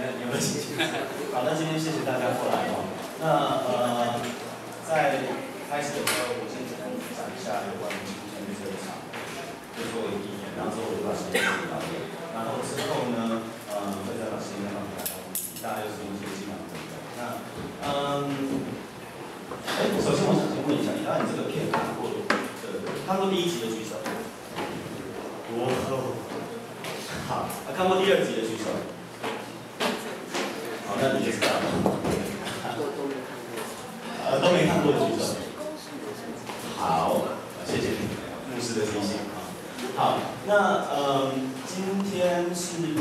没有没有兴趣。好，那今天谢谢大家过来哦。那呃，在开始的时候，我先简单讲一下有关于今天的这一场，就作为第一年，然后之后我就把时间交给导演，然后之后呢，呃，会再把时间让大家问题，大概就是一些基本的。那嗯，哎，首先我想先问一下，你，那你这个片看过的，看过第一集的举手。哇哦，好，看过第二集的举手。那你就知道了。呃，都没看过的举手。好，谢谢你，牧师的提醒啊。好，那嗯，今天是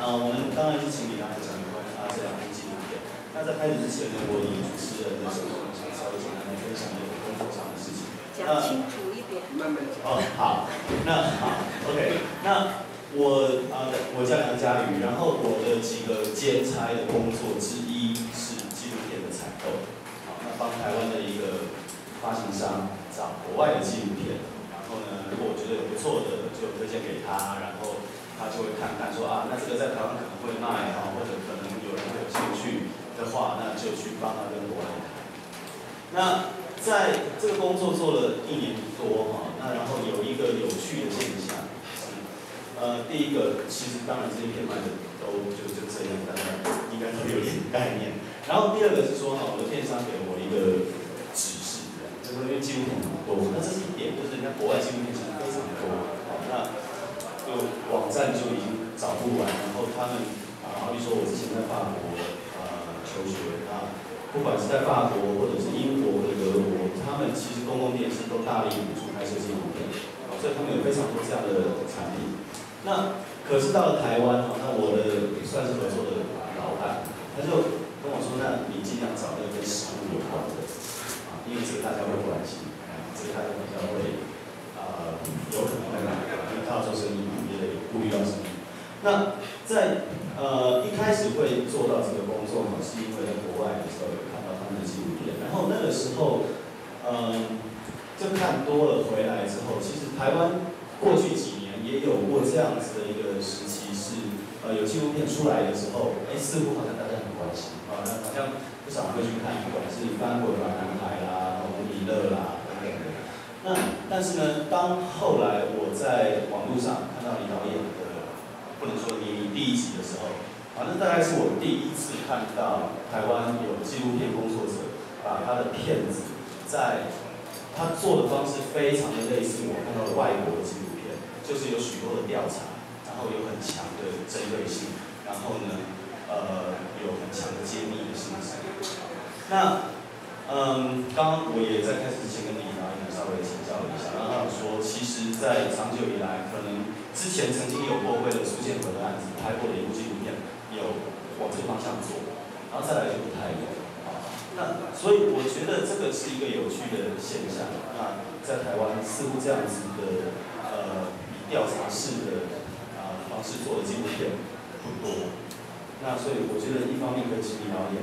呃，我们当然是请李来讲有关他这两部纪录片。那在开始之前呢，我以主持人的身份，想稍微简单的分享一个工作上的事情。讲清楚一点，慢慢讲。哦，好，那好，OK，那我啊，我叫梁佳宇，然后我的几个兼差的工作之一是纪录片的采购，好，那帮台湾的一个发行商找国外的纪录片，然后呢，如果我觉得有不错的，就推荐给他，然后他就会看看说啊，那这个在台湾可能会卖啊，或者可能有人会有兴趣的话，那就去帮他跟国外谈。那在这个工作做了一年多哈，那然后有一个有趣的现象，呃，第一个其实当然这些片卖的都就就这样，大家应该都有点概念。然后第二个是说哈，我的片商给我一个指示，就是因为纪录片很多，那这是一点，就是人家国外纪录片其实非常多，好，那就网站就已经找不完，然后他们啊，好比说我之前在法国呃求学啊。不管是在法国，或者是英国，或者德国，他们其实公共电视都大力补助拍摄纪录片，所以他们有非常多这样的产品。那可是到了台湾，哈，那我的算是合作的老板，他就跟我说，那你尽量找那个跟食物有关的，啊，因为这个大家会关心，这个大家比较会，啊，有可能会买，因为他要做生意，也得顾虑到生意。那在呃，一开始会做到这个工作呢，是因为在国外的时候有看到他们的纪录片，然后那个时候，嗯，就看多了回来之后，其实台湾过去几年也有过这样子的一个时期，是呃有纪录片出来的时候，哎，似乎好像大家很关心啊，那好像不少会去看，不管是翻滚吧男孩啦、红米乐啦等等。那但是呢，当后来我在网络上看到李导演的。不能说你第一集的时候，反正大概是我第一次看到台湾有纪录片工作者把他的片子在他做的方式非常的类似我看到的外国的纪录片，就是有许多的调查，然后有很强的针对性，然后呢，呃，有很强的揭秘的性质。那，嗯，刚刚我也在开始之前跟李导演稍微请教了一下，然后他说，其实，在长久以来可能。之前曾经有过为了苏建和的案子拍过的一部纪录片，有往这个方向做，然后再来就不太有。那所以我觉得这个是一个有趣的现象。那在台湾似乎这样子的调查式的啊方式做的纪录片不多。那所以我觉得一方面可以请李导演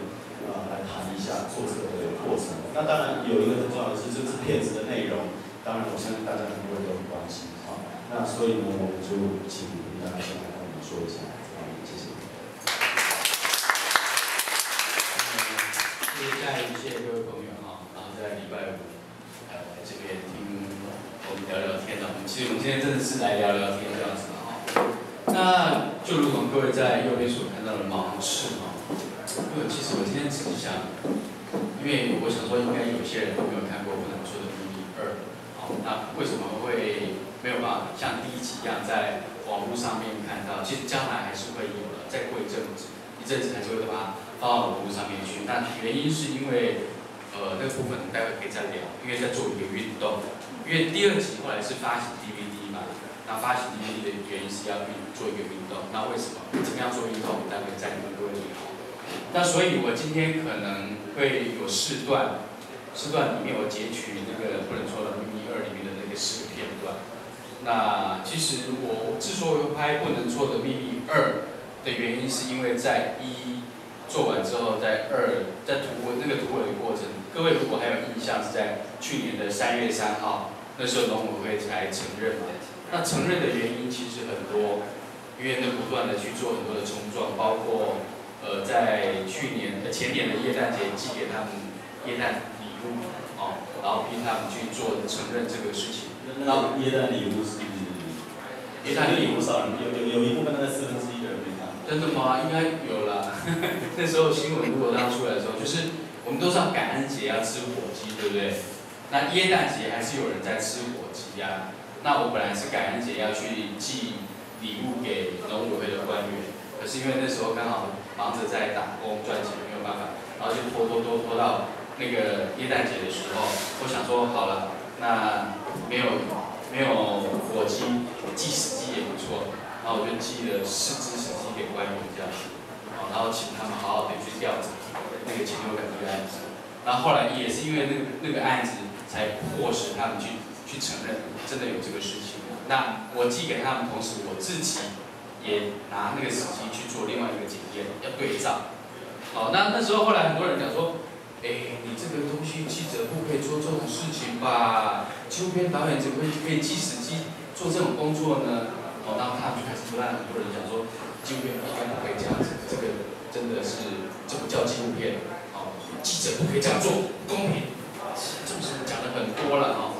啊来谈一下做这个的过程。那当然有一个很重要的是这支片子的内容，当然我相信大家很多人都很关心啊。那所以呢，我们就请李大先来跟我们说一下，好，谢谢。谢谢嘉义，谢谢各位朋友哈，然后在礼拜五来这边听我们聊聊天的。其实我们今天真的是来聊聊天这样子的哈。那就如同各位在右边所看到的盲翅哈，因为其实我今天只是想，因为我想说应该有些人都没有看过不能说的秘密二，好，那为什么会？没有办法像第一集一样在网络上面看到，其实将来还是会有的。再过一阵子，一阵子还是会把它发到网络上面去。那原因是因为，呃，那个部分待会可以再聊，因为在做一个运动。因为第二集后来是发行 DVD 嘛，那发行 DVD 的原因是要运做一个运动。那为什么？怎么样做运动？待会再跟各位聊。那所以我今天可能会有四段，四段里面我截取那个不能说的《秘密二》里面的那个四个片段。那其实我之所以拍《不能错的秘密二》的原因，是因为在一做完之后，在二在图文那个图文的过程，各位如果还有印象，是在去年的三月三号，那时候农委会才承认的。那承认的原因其实很多，因为那不断的去做很多的冲撞，包括呃在去年呃前年的耶诞节寄给他们耶诞礼物哦，然后逼他们去做承认这个事情。那那耶诞礼物是，耶诞礼物少人有有有一部分大概四分之一。真的吗？应该有啦。那时候新闻如果刚出来的时候，就是我们都知道感恩节要吃火鸡，对不对？那耶诞节还是有人在吃火鸡呀。那我本来是感恩节要去寄礼物给农委会的官员，可是因为那时候刚好忙着在打工赚钱，没有办法，然后就拖拖拖拖到那个耶诞节的时候，我想说好了，那没有没有火鸡，寄死鸡也不错。然后我就寄了四只死鸡给官员这样，然后请他们好好的去调查那个禽流感这个案子。然后后来也是因为那个那个案子，才迫使他们去去承认真的有这个事情。那我寄给他们，同时我自己也拿那个死鸡去做另外一个检验，要对照。好，那那时候后来很多人讲说，哎，你这个东西记者不可以做这种事情吧？纪录片导演怎么会可以寄死鸡做这种工作呢？哦，然后他们就开始不断很多人讲说，纪录片应该不可以这样子，这个真的是这不叫纪录片，哦，记者不可以这样做，不公平，这不是讲的很多了啊。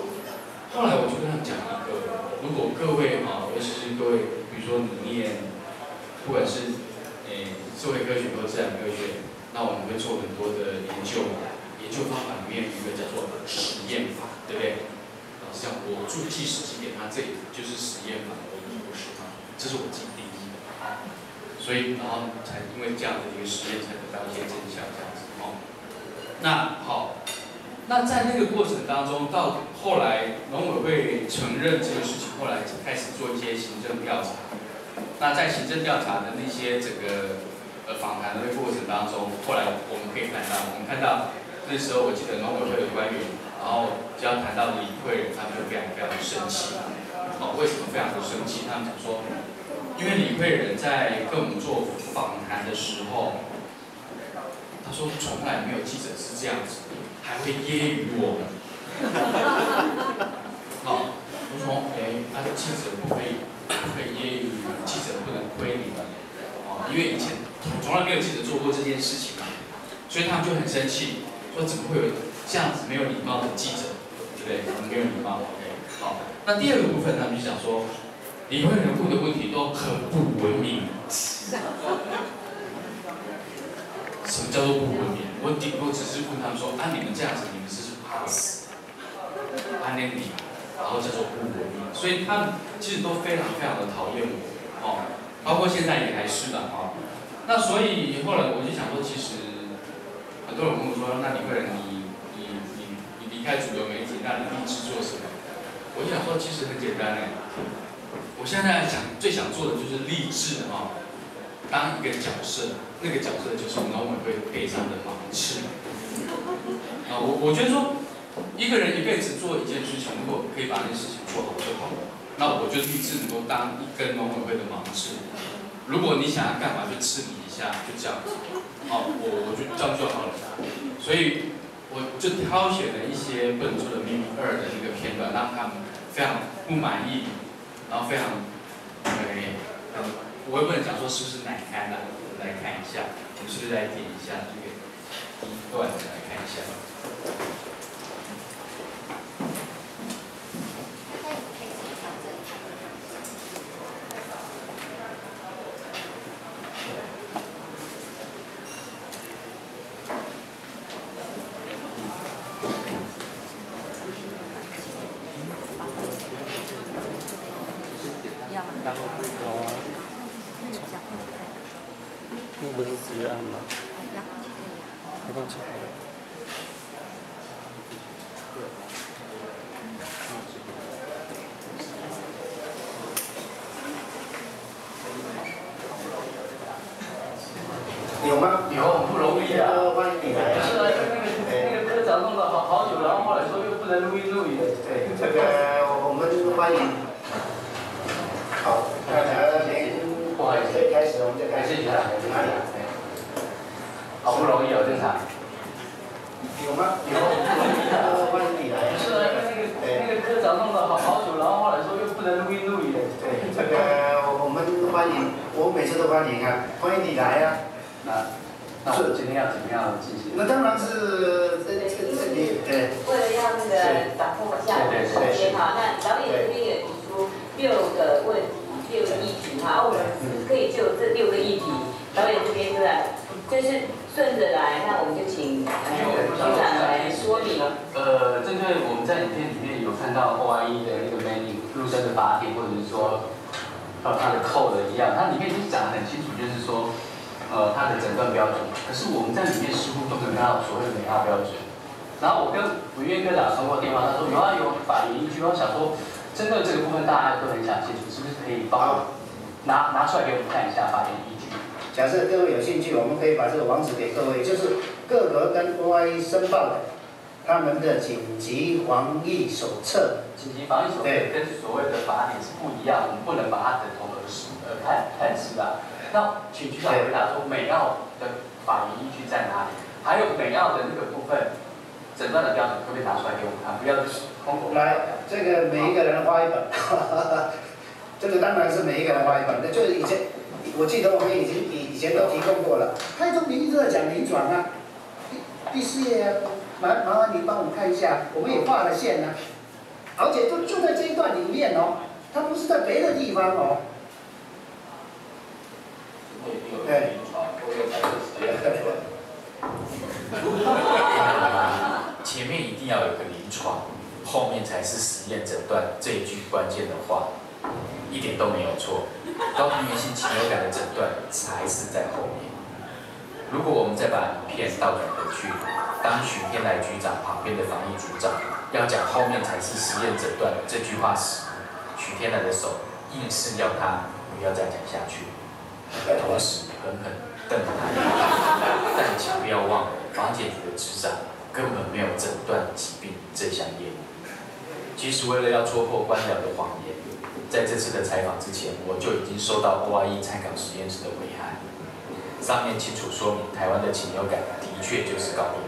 后来我就跟他们讲一个，如果各位啊，尤其是各位，比如说你念，不管是诶社会科学或自然科学，那我们会做很多的研究，研究方法里面有一个叫做实验法，对不对？像我做计时器给他，这就是实验法。这是我自己定义的，所以然后才因为这样的一个实验才得到一些真相这样子哦。那好，那在那个过程当中，到后来农委会承认这个事情，后来开始做一些行政调查。那在行政调查的那些这个呃访谈的过程当中，后来我们可以看到，我们看到那时候我记得农委会的官员，然后只要谈到李慧人，他们就非常非常的生气。哦，为什么非常的生气？他们讲说，因为李慧仁在跟我们做访谈的时候，他说从来没有记者是这样子，还会揶揄我们。好，我说，哎，他的记者不可以，不可以揶揄，记者不能亏你们。哦，因为以前从来没有记者做过这件事情嘛，所以他们就很生气，说怎么会有这样子没有礼貌的记者，对不对？没有礼貌 OK。好。那第二个部分，他们就讲说，离婚人物的问题都很不文明。什么叫做不文明？我顶多只是问他们说，按你们这样子，你们是是怕死？按那里，然后叫做不文明。所以他们其实都非常非常的讨厌我，哦，包括现在也还是的，啊。那所以后来我就想说，其实很多人问我说，那李慧仁，你你你你离开主流媒体，那你立志做什么？我想说，其实很简单哎。我现在想最想做的就是励志啊，当一个角色，那个角色就是农委会背上的芒刺。啊，我我觉得说，一个人一辈子做一件事情，如果可以把那事情做好就好了。那我就立志能够当一根农委会的芒刺。如果你想要干嘛，就刺你一下，就这样子。好，我我就这样就好了。所以我就挑选了一些笨拙的秘密二的那个片段，让他们。非常不满意，然后非常，对，我也不能讲说是不是奶干的，来看一下，我们是不是来点一下这个一段来看一下。跟所谓的法典是不一样，我们不能把它等同而视而看看是啊。那请局长回答说，美澳的法律依据在哪里？还有美澳的那个部分诊断的标准，可不可以拿出来给我们看？不要空口。来，这个每一个人花一本，这个当然是每一个人花一本。那就是以前，我记得我们已经以以前都提供过了。他中名一直在讲临床啊，第第四页啊，麻麻烦你帮我们看一下，我们也画了线呢，而且就就在这一段里面哦，它不是在别的地方哦。对，前面一定要有个临床，后面才是实验诊断这一句关键的话，一点都没有错。高平原性禽流感的诊断才是在后面。如果我们再把影片倒转回去，当许天来局长旁边的防疫组长要讲后面才是实验诊断这句话时，许天来的手硬是要他不要再讲下去。同时狠狠瞪他，但请不要忘了，防检局的执掌根本没有诊断疾病这项业务。其实为了要戳破官僚的谎言，在这次的采访之前，我就已经收到 OIE 参考实验室的回函，上面清楚说明台湾的禽流感的确就是高病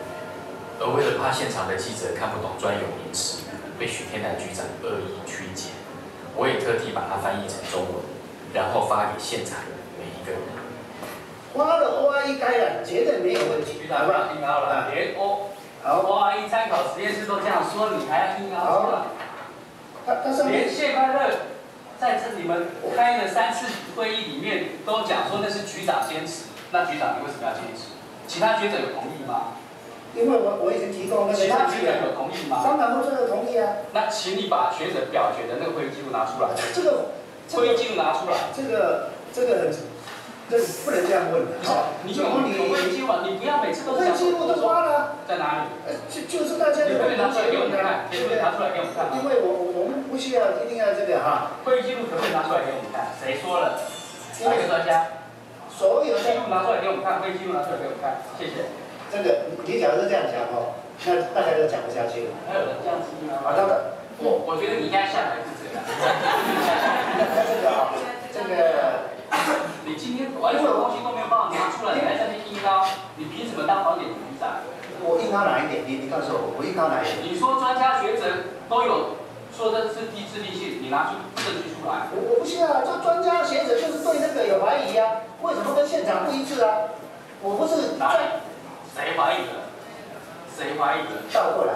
而为了怕现场的记者看不懂专有名词，被许天南局长恶意曲解，我也特地把它翻译成中文，然后发给现场每一个人。花了 O I E 感染绝对没有问题，局长不要听好了，连 O 好 O I E 参考实验室都这样说，你还要听啊？好，他他是连谢快乐在这你们开了三次会议里面都讲说那是局长坚持，那局长你为什么要坚持？其他学者有同意吗？因为我我已经提供那个其他学者有同意吗？当然会这个同意啊。那请你把学者表决的那个会议记录拿出来。这个会议记录拿出来。这个这个很。这不能这样问的，好，你有你会记录，你不要每次都会议记录都花了，在哪里？呃，就就是大家你可以拿出来给我们看，可以拿出来给我们看因为我我们不需要一定要这个哈。会议记录可不可以拿出来给我们看？谁说了？哪个专家？所有的记录拿出来给我们看，会议记录拿出来给我们看，谢谢。这个你假如是这样讲哦，那大家都讲不下去了。还有人这样子吗？啊，当然，我我觉得你应该下来是 这个。那这个啊，这个。你今天完全东西都没有办法拿出来，你还在那硬刀，你凭什么当黄点局长？我硬刀哪一点？你你告诉我，我硬刀哪一点？你说专家学者都有说的是低智力性，你拿出证据出来。我我不信啊，这专家学者就是对那个有怀疑啊，为什么跟现场不一致啊？我不是哪里？谁怀疑的？谁怀疑的？倒过来，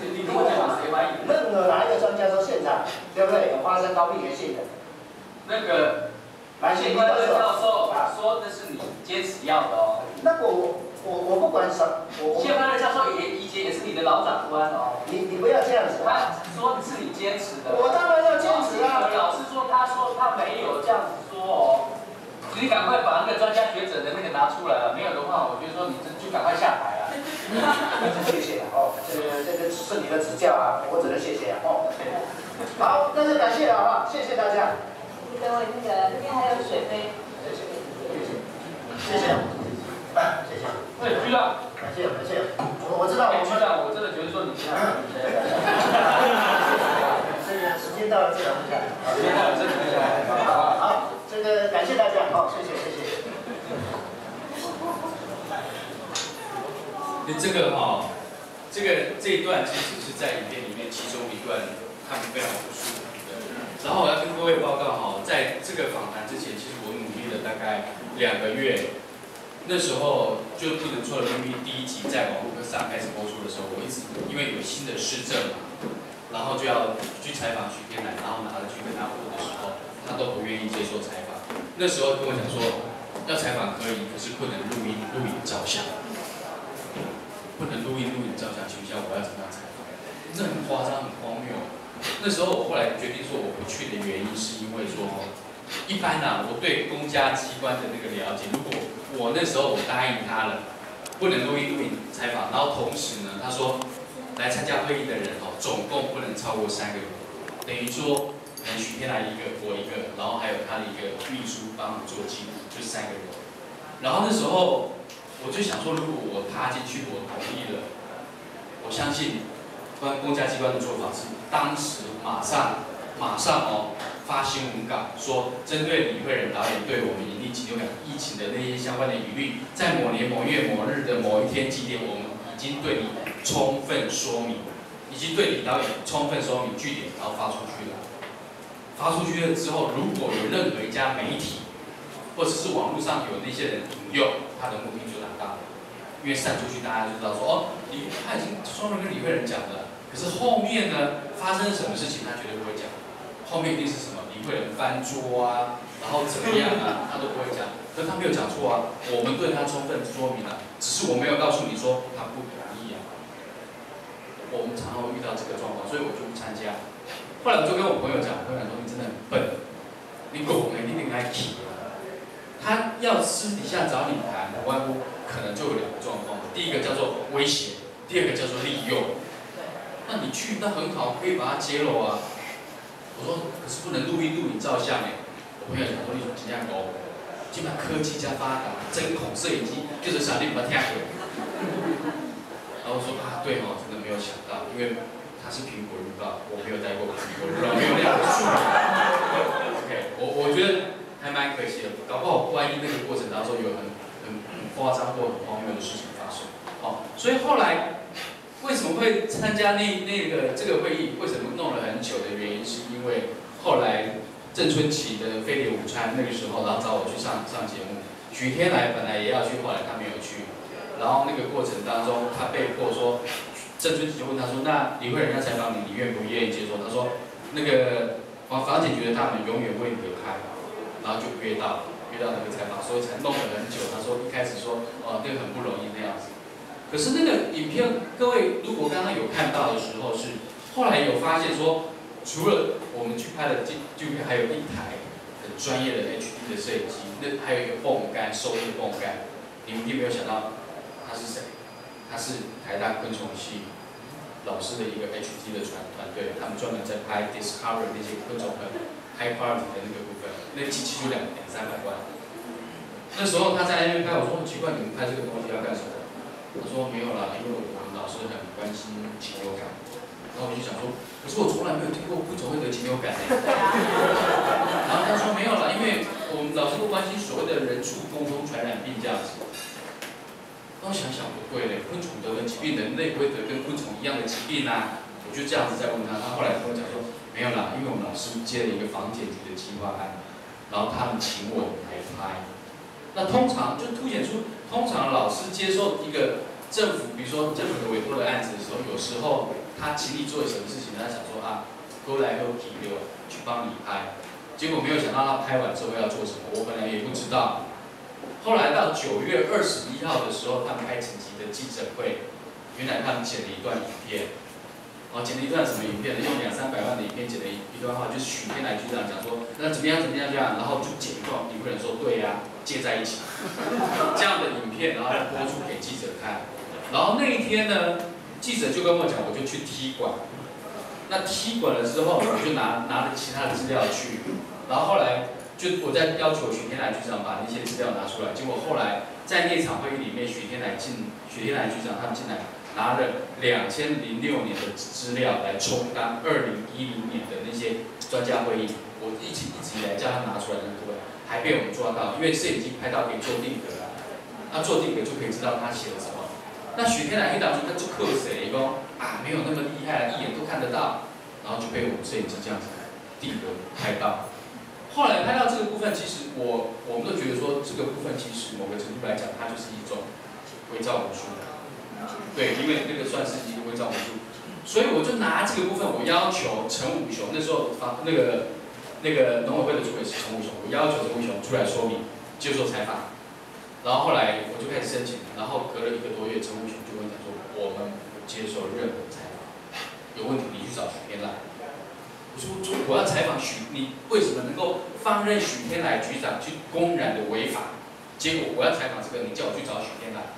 你跟我讲谁怀疑？任何哪一个专家说现场对不对有发生高病原性的？那个。谢快乐教授说的是你坚持要的哦。那我我我不管什，我谢快乐教授也以前也是你的老长官哦。你你不要这样子。他说是你坚持的。我当然要坚持啊。老师说他说他没有这样子说哦。你赶快把那个专家学者的那个拿出来了，没有的话，我就说你就就赶快下台啊。谢谢哦，这个这个是你的指教啊，我只能谢谢啊哦。好，那就感谢了啊，谢谢大家。等我，那个这边还有水杯。谢谢，谢谢，哎，谢谢。对，局长，感谢感谢。我我知道，局长，我真的觉得说你这样。这个时间到了，自然回家。时间到了，真的感谢大家，好，谢谢谢谢。你这个哈，这个这一段其实是在影片里面其中一段，他们非常不舒服。然后我要跟各位报告哈，在这个访谈之前，其实我努力了大概两个月。那时候就不能错了，因为第一集在网络上开始播出的时候，我一直因为有新的施政嘛，然后就要去采访徐天来，然后拿着去跟他问的时候，他都不愿意接受采访。那时候跟我讲说，要采访可以，可是不能录音、录影、照相，不能录音、录影、照相，取消我要怎么样采访？这很夸张、很荒谬。那时候我后来决定说我不去的原因，是因为说，一般呐，我对公家机关的那个了解，如果我那时候我答应他了，不能录音录影采访，然后同时呢，他说来参加会议的人哦，总共不能超过三个人，等于说，能许天来一个，我一个，然后还有他的一个秘书帮我做记录，就三个人。然后那时候我就想说，如果我踏进去，我同意了，我相信关公家机关的做法是当时马上马上哦。发新闻稿说，针对李慧仁导演对我们盈利禽流感疫情的那些相关的疑虑，在某年某月某日的某一天几点，我们已经对你充分说明，已经对李导演充分说明据点，然后发出去了。发出去了之后，如果有任何一家媒体，或者是网络上有那些人引用，他的目的就达到了。因为散出去，大家就知道说，哦，李他已经专门跟李慧仁讲的，可是后面呢，发生什么事情，他绝对不会讲。后面一定是什么？李慧仁翻桌啊，然后怎么样啊？他都不会讲，可是他没有讲错啊。我们对他充分说明了，只是我没有告诉你说他不同意啊。我们常常会遇到这个状况，所以我就不参加。后来我就跟我朋友讲，我朋友说你真的很笨，你狗没一定该提。他要私底下找你谈，无外乎可能就有两个状况：第一个叫做威胁，第二个叫做利用。那你去，那很好，可以把它揭露啊。我说，可是不能录音、录影、照相哎。我朋友讲说，你怎样搞？基本上科技加发达，针孔摄影机就是想你把它听。然后我说啊，对哦，真的没有想到，因为是苹果日报，我没有带过苹果日报，没有那样的数据。OK，我我觉得还蛮可惜的，搞不好万一那个过程当中有很很很夸张或很荒谬的事情发生。好，所以后来。为什么会参加那那个这个会议？为什么弄了很久的原因，是因为后来郑春琪的飞碟午餐那个时候，然后找我去上上节目。许天来本来也要去，后来他没有去。然后那个过程当中，他被迫说，郑春琪就问他说：“那李慧仁要采访你，你愿不愿意接受？”他说：“那个房房姐觉得他们永远为你而开。”然后就约到约到那个采访，所以才弄了很久。他说一开始说：“哦，那个很不容易那样子。”可是那个影片，各位如果刚刚有看到的时候，是后来有发现说，除了我们去拍的纪纪录片，还有一台很专业的 HD 的摄影机，那还有一个泵杆收音泵杆，你们有没有想到他是谁？他是台大昆虫系老师的一个 HT 的团团队，他们专门在拍 Discover 那些昆虫很 high quality 的那个部分，那机器就两两三百万。那时候他在那边拍，我说奇怪，你们拍这个东西要干什么？他说没有啦，因为我们老师很关心禽流感，然后我就想说，可是我从来没有听过昆虫会得禽流感。然后他说没有啦，因为我们老师不关心所谓的人畜共通传染病这样子。然后想想不会嘞，昆虫得了疾病，人类不会得跟昆虫一样的疾病啊？我就这样子在问他，他后来跟我讲说，没有啦，因为我们老师接了一个防检局的计划案，然后他们请我来拍。那通常就凸显出。通常老师接受一个政府，比如说政府的委托的案子的时候，有时候他请你做什么事情，他想说啊，都来都提给我去帮你拍，结果没有想到他拍完之后要做什么，我本来也不知道。后来到九月二十一号的时候，他们开紧急的记者会，原来他们剪了一段影片，哦，剪了一段什么影片呢？用两三百万的影片剪了一一段话，就是许天来局长讲说，那怎么样怎么样这样，然后就剪一段，有个人说对呀。接在一起，这样的影片，然后播出给记者看。然后那一天呢，记者就跟我讲，我就去踢馆。那踢馆了之后，我就拿拿了其他的资料去。然后后来就我在要求许天来局长把那些资料拿出来。结果后来在那场会议里面，许天来进，许天来局长他们进来拿了两千零六年的资料来充当二零一零年的那些专家会议。我一直一直以来叫他拿出来的部分。还被我们抓到，因为摄影机拍到可以做定格啊，那做定格就可以知道他写了什么。那许天来一打出，他就克谁？一个啊，没有那么厉害，一眼都看得到，然后就被我们摄影机这样子定格拍到。后来拍到这个部分，其实我我们都觉得说，这个部分其实某个程度来讲，它就是一种伪造文书。对，因为那个算是一个伪造文书，所以我就拿这个部分，我要求陈武雄，那时候啊那个那个农委会的主委是陈武雄，我要求陈武雄出来说明，接受采访。然后后来我就开始申请，然后隔了一个多月，陈武雄就跟我讲说，我们不接受任何采访，有问题你去找许天来。我说我要采访许，你为什么能够放任许天来局长去公然的违法？结果我要采访这个，你叫我去找许天来，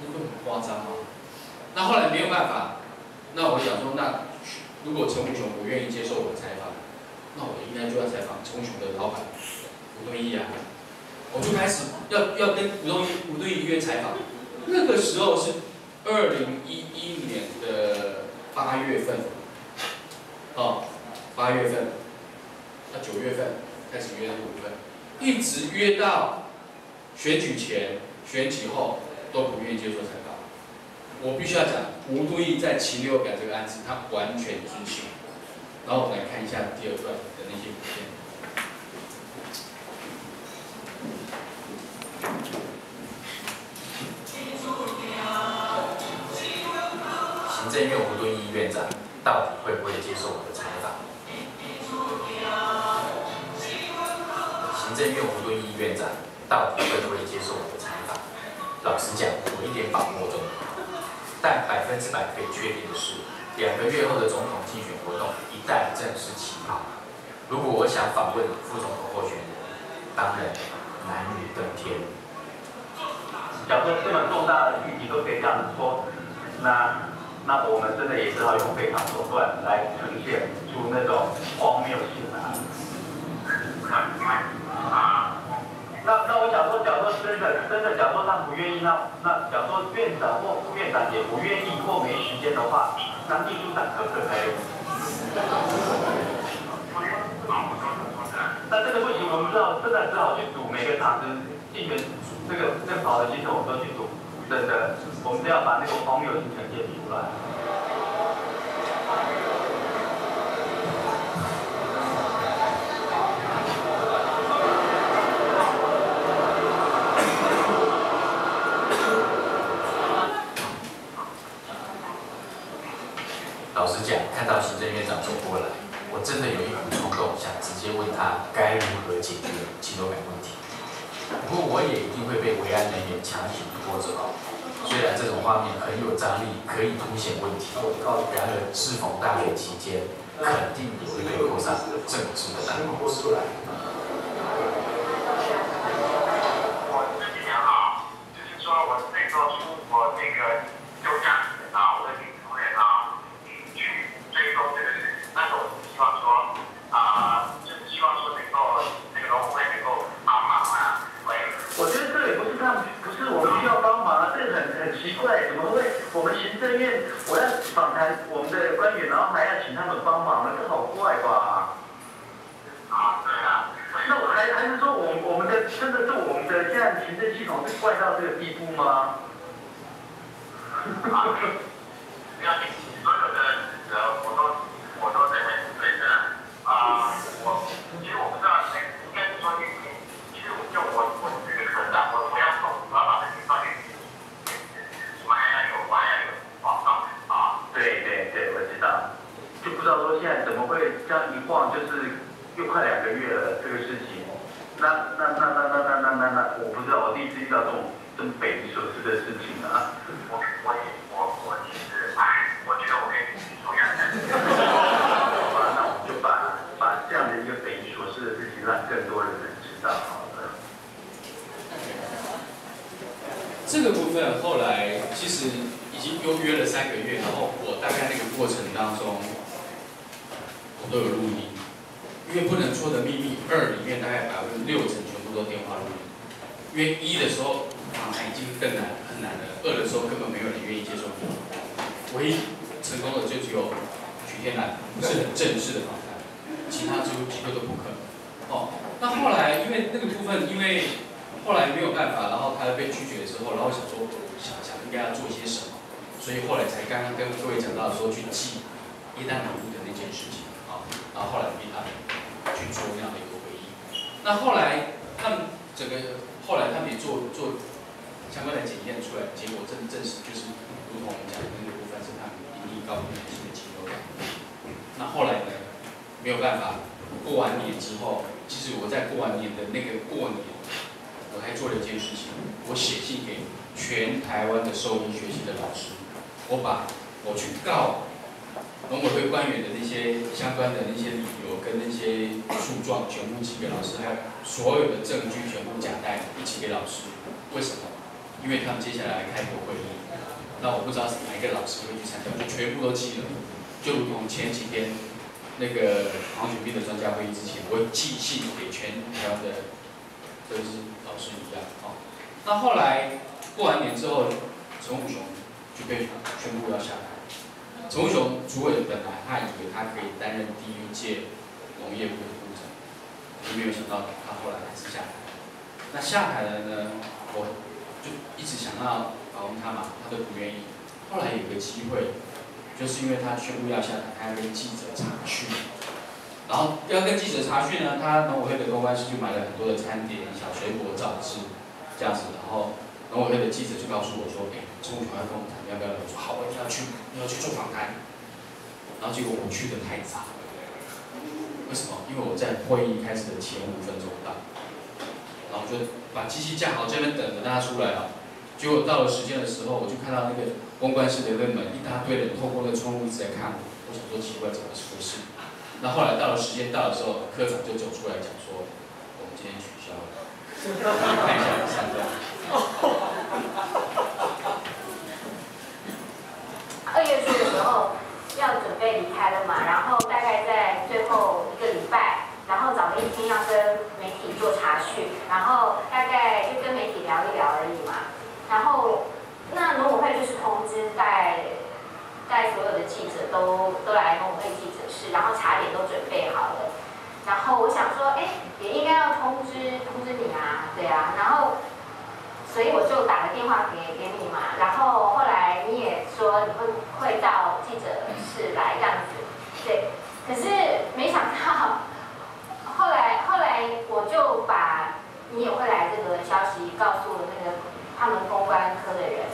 那不很夸张吗？那后来没有办法，那我想说，那如果陈武雄不愿意接受我的采访，那我应该就要采访陈武雄的老板吴东义啊。我就开始要要跟吴东义吴东义约采访，那个时候是二零一一年的八月份，哦。八月份，那九月份开始约的部分，一直约到选举前、选举后都不愿意接受采访。我必须要讲，吴都义在禽流感这个案子，他完全知情。然后我们来看一下第二段的那些影片。行政院吴敦义院长到底会不会接受任院吴敦医院长到底会不会接受我的采访？老实讲，我一点把握都没有。但百分之百可以确定的是，两个月后的总统竞选活动一旦正式起跑，如果我想访问副总统候选人，当然难于登天。假设这么重大的议题都可以这样子说，那那我们真的也只好用非常手段来呈现出那种荒谬性啊。啊，那那我假说，假说真的真的，假说他不愿意，那那假说院长或副院长也不愿意或没时间的话，那秘书长可不可以？那这个不行，我们只好真的只好去赌每个场子竞选这个这个跑的系统，我们都去赌，真的，我们都要把那个荒谬性呈现出来。真的有一股冲动，想直接问他该如何解决禽流感问题。不过我也一定会被强行拖着。虽然这种画面很有张力，可以凸显问题，然而适逢大学期间，肯定也会被扣上政治的大帽证据全部夹带一起给老师。为什么？因为他们接下来开国会议，那我不知道是哪一个老师会去参加，就全部都寄了。就如同前几天那个狂犬病的专家会议之前，我寄信给全台的都是老师一样。哦，那后来过完年之后，陈武雄就被宣布要下台。陈武雄主委本来他以为他可以担任第一届农业部，没有想到他后来还是下台。那下台了呢，我就一直想要访问他嘛，他都不愿意。后来有个机会，就是因为他宣布要下台，他要跟记者查询。然后要跟记者查询呢，他农委会的公关室就买了很多的餐点、小水果、枣子这样子。然后农委会的记者就告诉我说：“哎，陈武雄要跟我谈，要不要？”我说：“好，我一定要去。”要去做访谈，然后结果我去的太早，为什么？因为我在会议开始的前五分钟到，然后就把机器架好，这边等着大家出来了。结果到了时间的时候，我就看到那个公关室的那门一大堆人透过那个窗户一直在看我，我想说奇怪，怎么回事？那后来到了时间到的时候，科长就走出来讲说，我们今天取消了，看一下三段。二月四的时候要准备离开了嘛，然后大概在最后一个礼拜，然后早了一天要跟媒体做查询，然后大概就跟媒体聊一聊而已嘛。然后那农委会就是通知带带所有的记者都都来农委会记者室，然后茶点都准备好了。然后我想说，哎，也应该要通知通知你啊，对啊，然后。所以我就打了电话给给你嘛，然后后来你也说你会会到记者室来这样子，对，可是没想到，后来后来我就把你也会来这个消息告诉了那个他们公关科的人，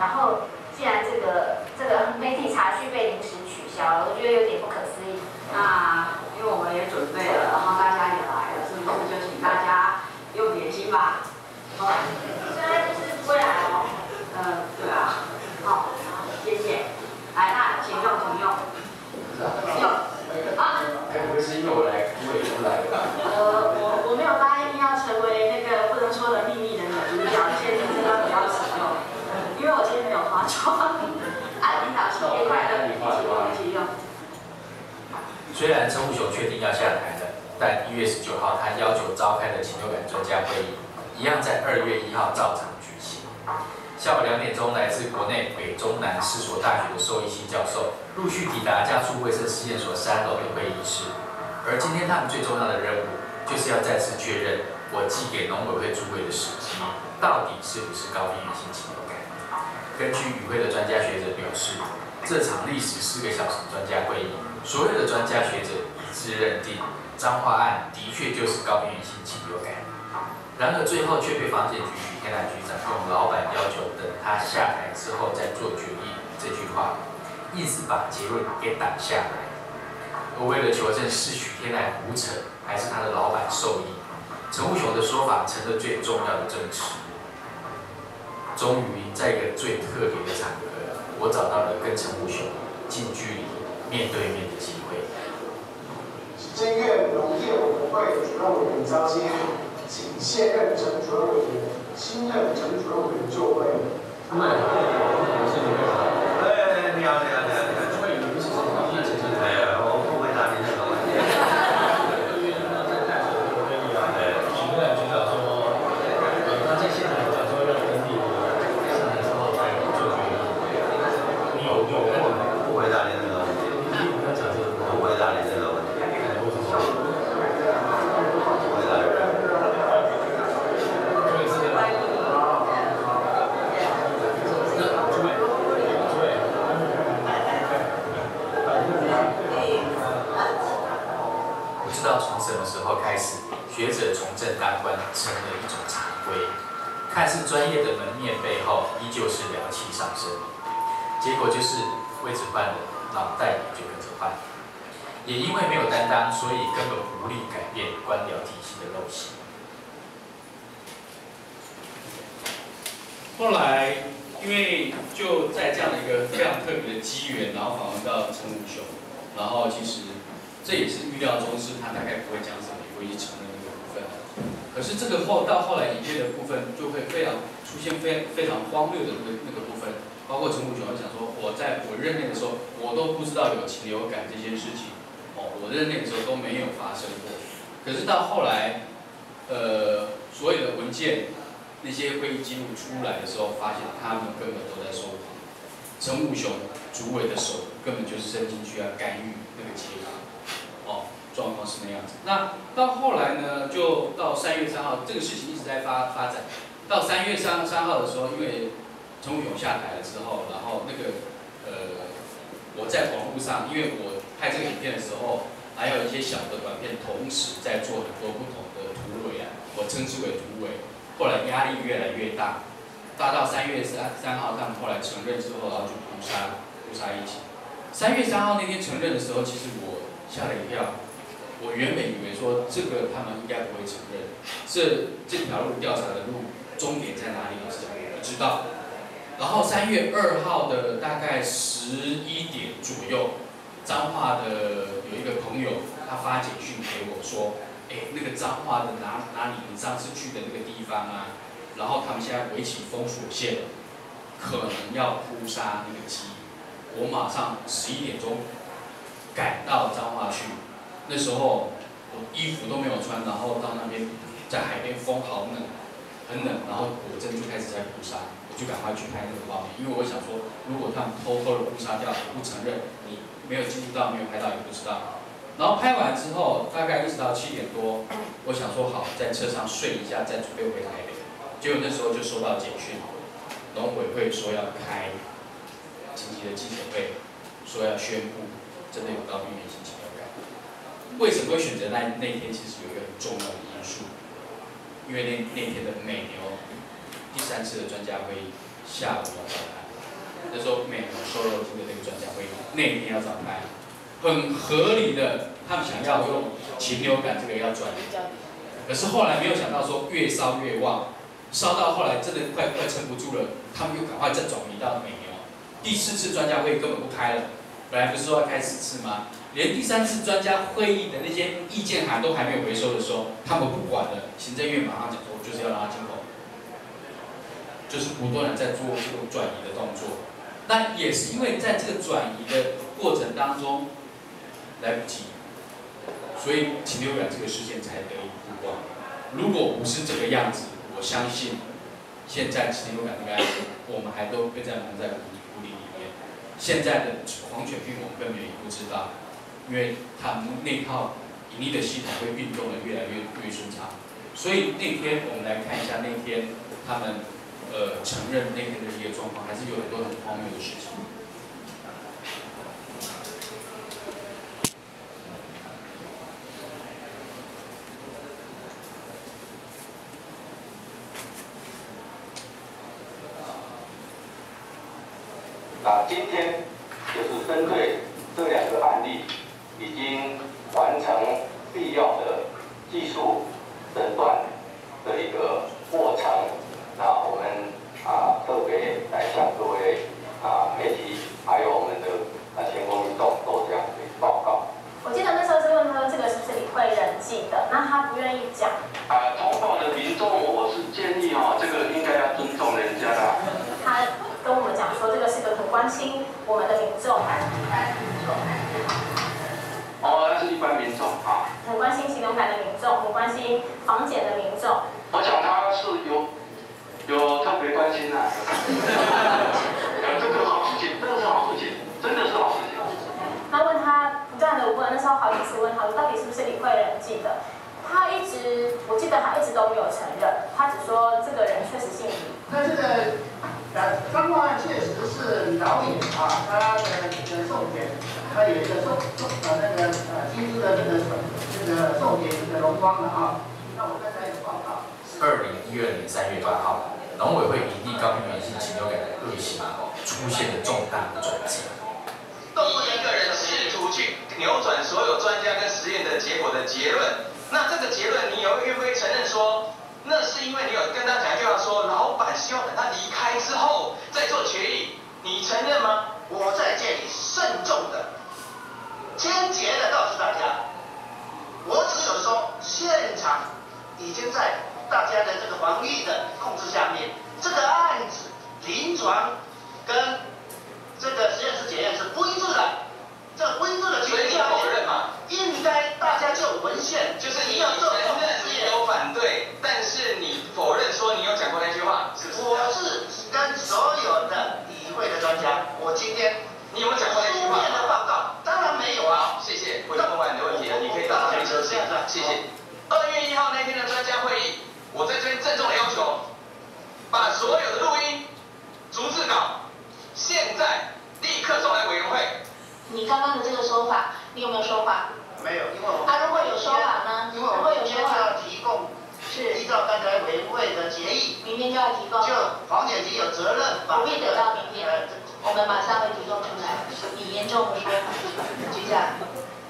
然后既然这个这个媒体查询被临时取消了，我觉得有点不可思议。那因为我们也准备了，然后大家也来了，是不是就请大家用点心吧？好，现在就是不会来哦。嗯，对啊。好，谢谢。来，那请用，请用。用。啊。该不会是因为我来我也出来了？呃，我我没有答应要成为那个不能说的秘密的人员，表现这个比较使用，因为我今天没有化妆。啊，领导新年快乐，一起用，一起用。虽然陈武雄确定要下台了，但一月十九号他要求召开的禽流感专家会议。一样在二月一号照常举行。下午两点钟，来自国内北中南四所大学的兽医系教授陆续抵达家畜卫生试验所三楼的会议室。而今天他们最重要的任务，就是要再次确认我寄给农委会诸位的时机，到底是不是高病原性禽流感。根据与会的专家学者表示，这场历时四个小时的专家会议，所有的专家学者一致认定，彰化案的确就是高病原性禽流感。然而最后却被房检局许天来局长用老板要求等他下台之后再做决议这句话，硬是把结论给挡下来。而为了求证是许天来胡扯还是他的老板受益，陈武雄的说法成了最重要的证词。终于在一个最特别的场合，我找到了跟陈武雄近距离面对面的机会。正月农业委员会主任委员交接。请现任陈主任委员、新任陈主任委员就位。哎，你好，你好，大概不会讲什么，也会去承认那个部分。可是这个后到后来影片的部分，就会非常出现非非常荒谬的那个那个部分，包括陈武雄讲说，我在我任内的时候，我都不知道有禽流感这件事情。哦，我在那个时候都没有发生过，可是到后来，呃，所有的文件、那些会议记录出来的时候，发现他们根本都在说谎。陈武雄主委的手根本就是伸进去要干预那个结果，状况是那样子。那到后来呢，就到三月三号，这个事情一直在发发展。到三月三三号的时候，因为陈武雄下台了之后，然后那个呃，我在网络上，因为我。拍这个影片的时候，还有一些小的短片，同时在做很多不同的突围啊，我称之为突围。后来压力越来越大，大到三月三三号，他们后来承认之后，然后就屠杀，屠杀一起。三月三号那天承认的时候，其实我吓了一跳。我原本以为说这个他们应该不会承认，这这条路调查的路终点在哪里，我是不知道。然后三月二号的大概十一点左右。彰化的有一个朋友，他发简讯给我说，哎，那个彰化的哪哪里，你上次去的那个地方啊，然后他们现在围起封锁线，可能要扑杀那个鸡。我马上十一点钟赶到彰化去，那时候我衣服都没有穿，然后到那边在海边风好冷，很冷，然后果真就开始在扑杀，我就赶快去拍那个画面，因为我想说，如果他们偷偷的扑杀掉，不承认你。没有记录到，没有拍到，也不知道。然后拍完之后，大概一直到七点多，我想说好，在车上睡一下，再准备回台北。结果那时候就收到简讯，农委会说要开紧急的记者会，说要宣布真的有到病原。为什么会选择那那天？其实有一个很重要的因素，因为那那天的美牛第三次的专家会下午要召开。那时候美牛瘦肉精的那个专家会那一天要召开，很合理的，他们想要用禽流感这个要转移，可是后来没有想到说越烧越旺，烧到后来真的快快撑不住了，他们又赶快再转移到美牛，第四次专家会根本不开了，本来不是说要开四次吗？连第三次专家会议的那些意见函都还没有回收的时候，他们不管了，行政院马上讲说就是要让他进口，就是不断的在做这种转移的动作。那也是因为在这个转移的过程当中来不及，所以禽流感这个事件才得以曝光。如果不是这个样子，我相信现在禽流感这个案件，我们还都被在蒙在鼓里里面。现在的狂犬病我们根本也不知道，因为他们那套盈利的系统会运动的越来越越顺畅。所以那天我们来看一下那天他们。呃，承认那天的一个状况，还是有很多很荒谬的事情。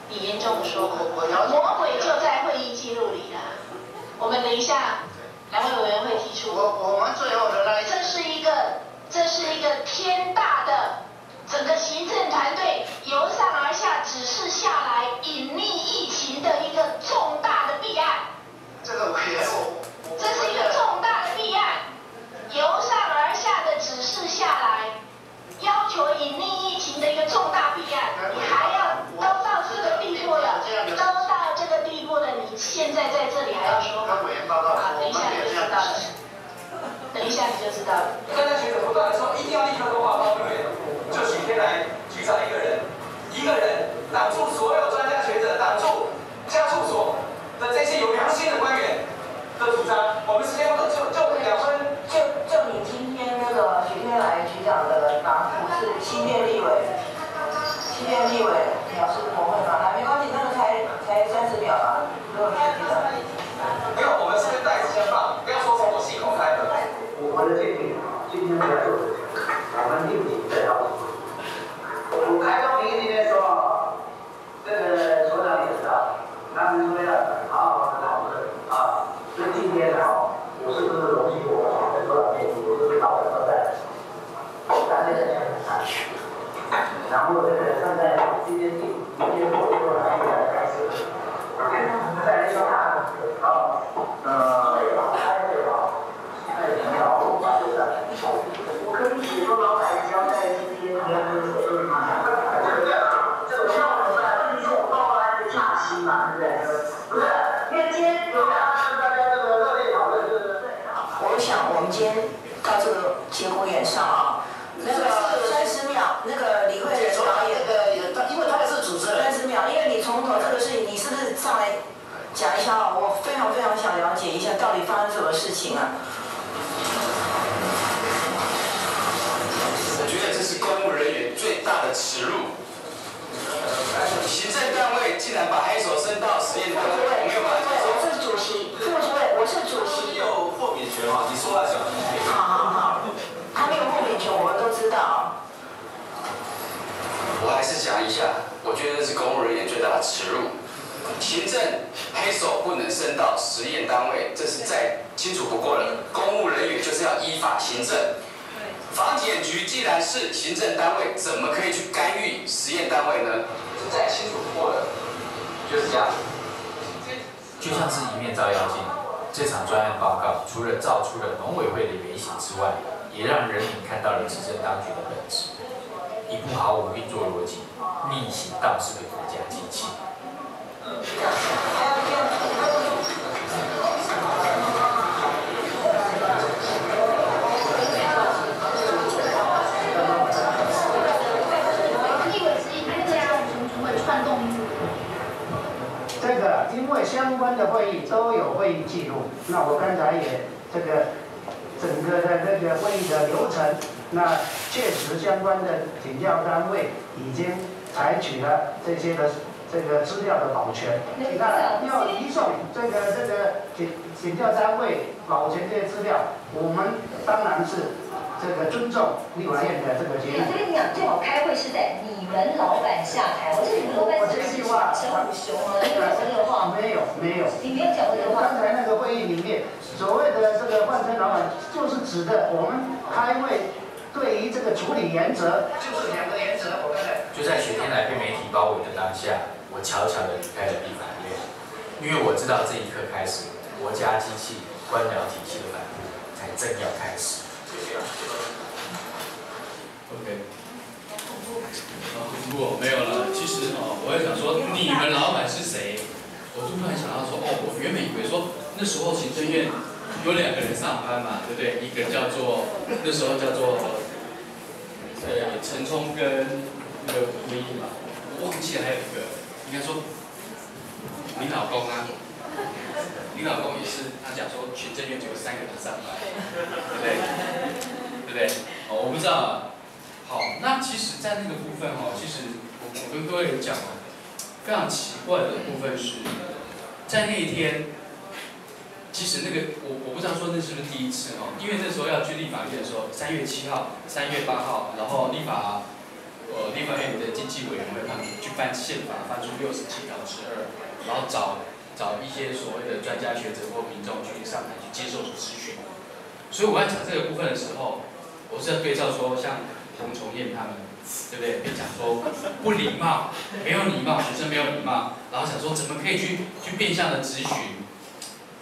你严重的说法，魔鬼就在会议记录里了。我们等一下，两位委员会提出。我我们最后的那一，这是一个，这是一个天大的。整个行政团队由上而下指示下来隐匿疫情的一个重大的弊案。这个委员这是一个重大的弊案，由上而下的指示下来，要求隐匿疫情的一个重大弊案，你还要都到这个地步了，都到这个地步了，你现在在这里还要说吗？等一下你就知道了。等一下你就知道了。专家学者不断的说，一定要立刻通报高院，就许天来局长一个人，一个人挡住所有专家学者，挡住家畜所的这些有良心的官员的主张。我们时间不就就两分。就就你今天那个许天来局长的答复是七遍立委，七遍立委表示我会吗？还没关系，那个才才三十秒吧，如果你记得。没有，我们是不是带时间放？不要说从我系统开的。我们的建议，今天在做，我们立即再讨论。我开宗明义今天说，这个所长也知道，他们说要好好的讨论啊。所以今天呢，我是不是荣幸我跟所长面，我是到了都在，大家在谈。然后这个现在今天明天我就来开始，我可以许多老板交代这些员工的责任吗？这个项目呢，毕竟我报告案是假期嘛，对不对？不是，因为今天有大家这个热烈讨论，对不对？我想我们今天到这个节骨眼上啊，那个三十秒，那个李慧仁导演，因为他是主持人，三十秒，因为你从头这个事情，你是不是上来讲一下啊？我非常非常想了解一下到底发生什么事情啊？公务人员最大的耻辱，行政单位竟然把黑手伸到实验单位，没有办法接受。我是主席，副主委，我是主席。你有豁免权吗？你说话小心点。好好好，他没有豁免权，我们都知道。我还是讲一下，我觉得是公务人员最大的耻辱。行政黑手不能伸到实验单位，这是再清楚不过了。公务人员就是要依法行政。房检局既然是行政单位，怎么可以去干预实验单位呢？是再清楚不过了，就是这样。就像是一面照妖镜，这场专案报告除了照出了农委会的原型之外，也让人民看到了执政当局的本质。一部毫无运作逻辑、逆行倒是的国家机器。因为相关的会议都有会议记录，那我刚才也这个整个的这个会议的流程，那确实相关的请教单位已经采取了这些的这个资料的保全，其他要移送这个这个检检调单位保全这些资料，我们当然是这个尊重立法院的这个决议。我跟你讲，最好开会是在你们老板下台，我这你们老板这句话陈虎雄啊，你有讲过这个话？没有没有，你没有讲过这个话。刚才那个会议里面，所谓的这个换成老板，就是指的我们开会对于这个处理原则，就是两个原则，我刚才。就在雪天来被媒体包围的当下，我悄悄的离开了立法院，因为我知道这一刻开始，国家机器、官僚体系的反扑才正要开始。OK。如果没有了，其实哦，我也想说，你们老板是谁？我就突然想到说，哦，我原本以为说那时候行政院有两个人上班嘛，对不对？一个叫做那时候叫做呃陈冲跟那个吴一嘛，我忘记还有一个，应该说你老公啊，你老公也是，他讲说行政院只有三个人上班，对不对？对不对？哦，我不知道。好，那其实，在那个部分哦，其实我我跟各位讲哦，非常奇怪的部分是，在那一天，其实那个我我不知道说那是不是第一次哦，因为那时候要去立法院的时候，三月七号、三月八号，然后立法呃立法院的经济委员会他们去办宪法，翻出六十七条之二，然后找找一些所谓的专家学者或民众去上台去接受咨询，所以我在讲这个部分的时候，我是在对照说像。洪崇彦他们，对不对？被讲说不礼貌，没有礼貌，学生没有礼貌，然后想说怎么可以去去变相的咨询？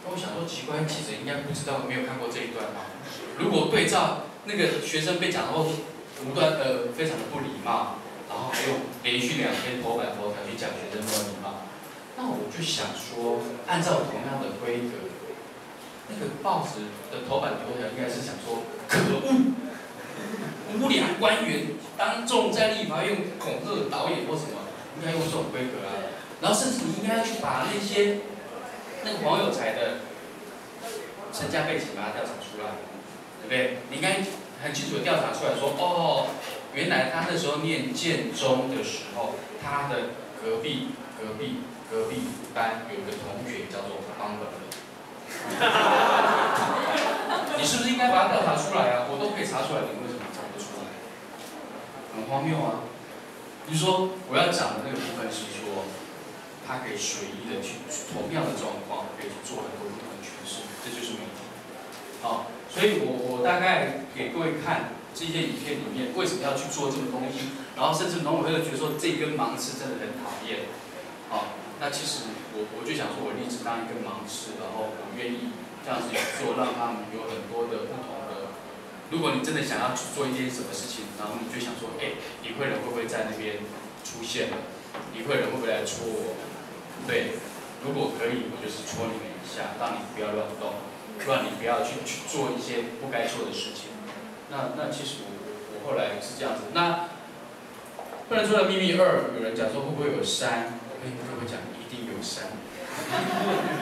那我想说，奇怪，记者应该不知道，没有看过这一段嘛？如果对照那个学生被讲的话，无端呃非常的不礼貌，然后还有连续两天头版头条去讲学生没有礼貌，那我就想说，按照同样的规格，那个报纸的头版头条应该是想说可恶。无良官员当众在立法院恐吓导演或什么，应该用这种规格啊。然后甚至你应该要去把那些那个黄有才的身家背景把它调查出来，对不对？你应该很清楚的调查出来说，哦，原来他那时候念建中的时候，他的隔壁隔壁隔壁班有个同学叫做方本。你是不是应该把它调查出来啊？我都可以查出来，你为什么查不出来？很荒谬啊！你说我要讲的那个部分是说，他可以随意的去同样的状况，可以做很多不同的诠释，这就是媒体。好，所以我我大概给各位看这些影片里面为什么要去做这个东西，然后甚至农委会觉得说这根盲刺真的很讨厌。好，那其实我我就想说，我立志当一根盲刺，然后我愿意这样子去做，让他们有很多的不同的。如果你真的想要去做一件什么事情，然后你就想说，哎，李慧仁会不会在那边出现？李慧仁会不会来戳我？对，如果可以，我就是戳你们一下，让你不要乱动，让你不要去去做一些不该做的事情。那那其实我我后来是这样子。那不能说的秘密二，有人讲说会不会有山？我跟各位讲，一定有山，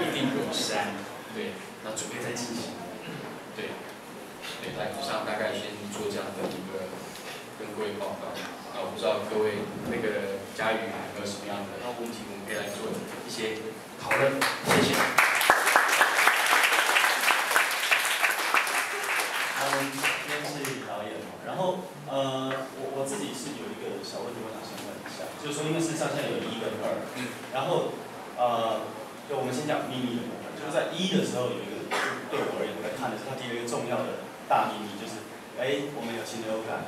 一定有山。对，那准备再进行。对。在以上大概先做这样的一个跟各位报告。那我不知道各位那个佳宇有没有什么样的问题，我们可以来做一些讨论。谢谢。嗯，今天是李导演然后呃，我我自己是有一个小问题，我想先问一下，就是说因为事实上现在有一跟二，嗯，然后呃，就我们先讲秘密的部分，就是在一的时候有一个，对我而言我在看的是它提了一个重要的。大秘密就是，哎，我们有禽流感，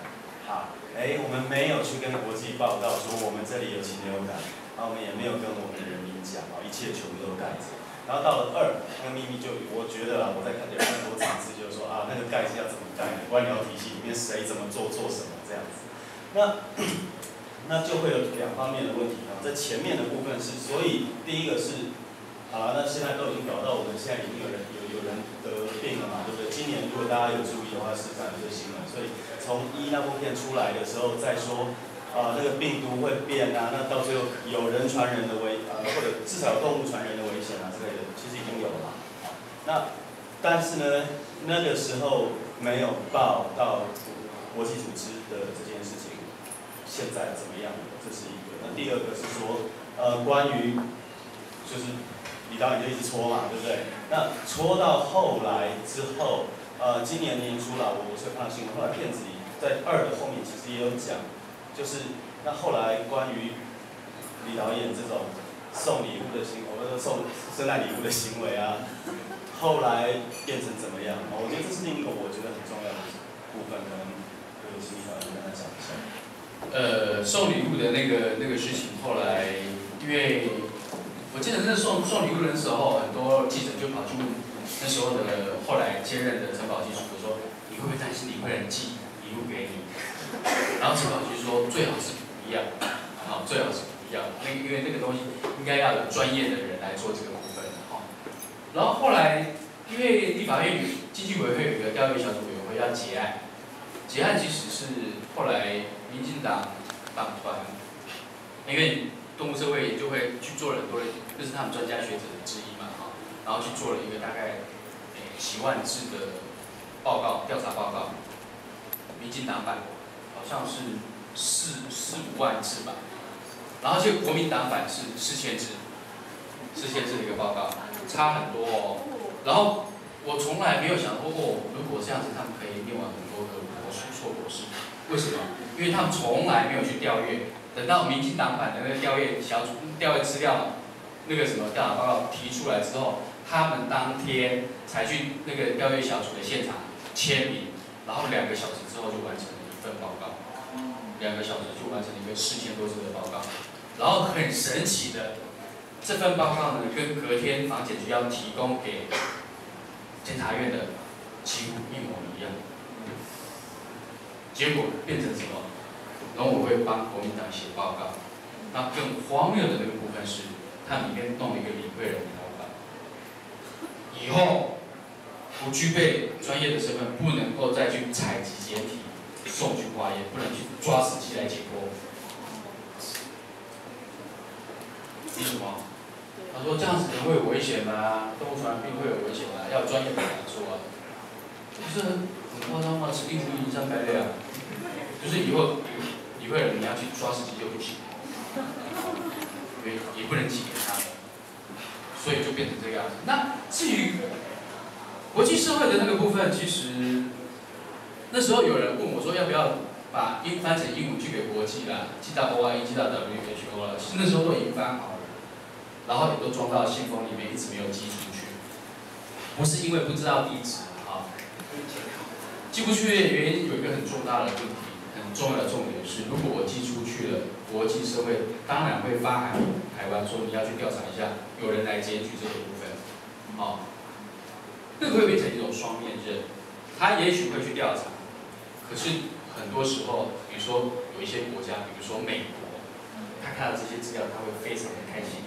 好，哎，我们没有去跟国际报道说我们这里有禽流感，然后我们也没有跟我们的人民讲，啊，一切全部都盖着。然后到了二，那个秘密就，我觉得啊，我在看有很多尝试，就是说啊，那个盖是要怎么盖，官僚体系里面谁怎么做做什么这样子。那 那就会有两方面的问题啊，在前面的部分是，所以第一个是，啊，那现在都已经搞到我们现在已经有人有有人得病了嘛，对不对？今年如果大家有注意的话，是讲一个新闻，所以从一那部片出来的时候再说，啊，那个病毒会变啊，那到最后有人传人的危，呃，或者至少有动物传人的危险啊之类的，其实已经有了。那但是呢，那个时候没有报到国际组织的这件事情，现在怎么样？这是一个。那第二个是说，呃，关于就是李导演就一直戳嘛，对不对？那戳到后来之后，呃，今年年初了，我是看新闻，后来片子里在二的后面其实也有讲，就是那后来关于李导演这种送礼物的行，我们说送圣诞礼物的行为啊，后来变成怎么样？我觉得这是另一个我觉得很重要的部分，可能有请导演跟他讲一下。呃，送礼物的那个那个事情，后来因为我记得那送送礼物的时候，很多记者就跑去问那时候的后来接任的城堡技术，我，说你会不会担心你会人寄礼物给你？然后陈老师说最好是不一样，好最好是不一样，那因为那个东西应该要有专业的人来做这个部分哈。然后后来因为立法院经济委员会有一个调研小组委员会要结案，结案其实是后来。民进党党团，因为动物社会就会去做了很多，就是他们专家学者之一嘛，哈，然后去做了一个大概几万字的报告调查报告，民进党版好像是四四五万字吧，然后就国民党版是四千字，四千字的一个报告，差很多哦。然后我从来没有想过，哦，如果这样子，他们可以念完很多的博士、硕博士，为什么？因为他们从来没有去调阅，等到民进党版的那个调阅小组调阅资料，那个什么调查报告提出来之后，他们当天才去那个调阅小组的现场签名，然后两个小时就完成了一份报告，两个小时就完成了一个四千多字的报告，然后很神奇的，这份报告呢跟隔天房检局要提供给检察院的几乎一模一样。结果变成什么？农委会帮国民党写报告，那更荒谬的那个部分是，它里面弄了一个李贵人的老板，以后不具备专业的身份，不能够再去采集解体送去化验，不能去抓死机来解剖。为什么？他说这样子人会有危险吗？动物传染病会有危险吗？要专业的来说啊，不是很夸张吗？指定不影响排列啊。就是以后以后你要去抓死鸡就不行，因为也不能寄给他，所以就变成这个样子。那至于国际社会的那个部分，其实那时候有人问我说要不要把英翻成英文寄给国际啦，寄到 oi 寄到 WHO 了。其实那时候都已经翻好了，然后也都装到信封里面，一直没有寄出去。不是因为不知道地址啊，寄不去的原因有一个很重大的问题。很重要的重点是，如果我寄出去了，国际社会当然会发函台湾说你要去调查一下，有人来检举这个部分，哦，这个会变成一种双面刃，他也许会去调查，可是很多时候，比如说有一些国家，比如说美国，他看到这些资料，他会非常的开心，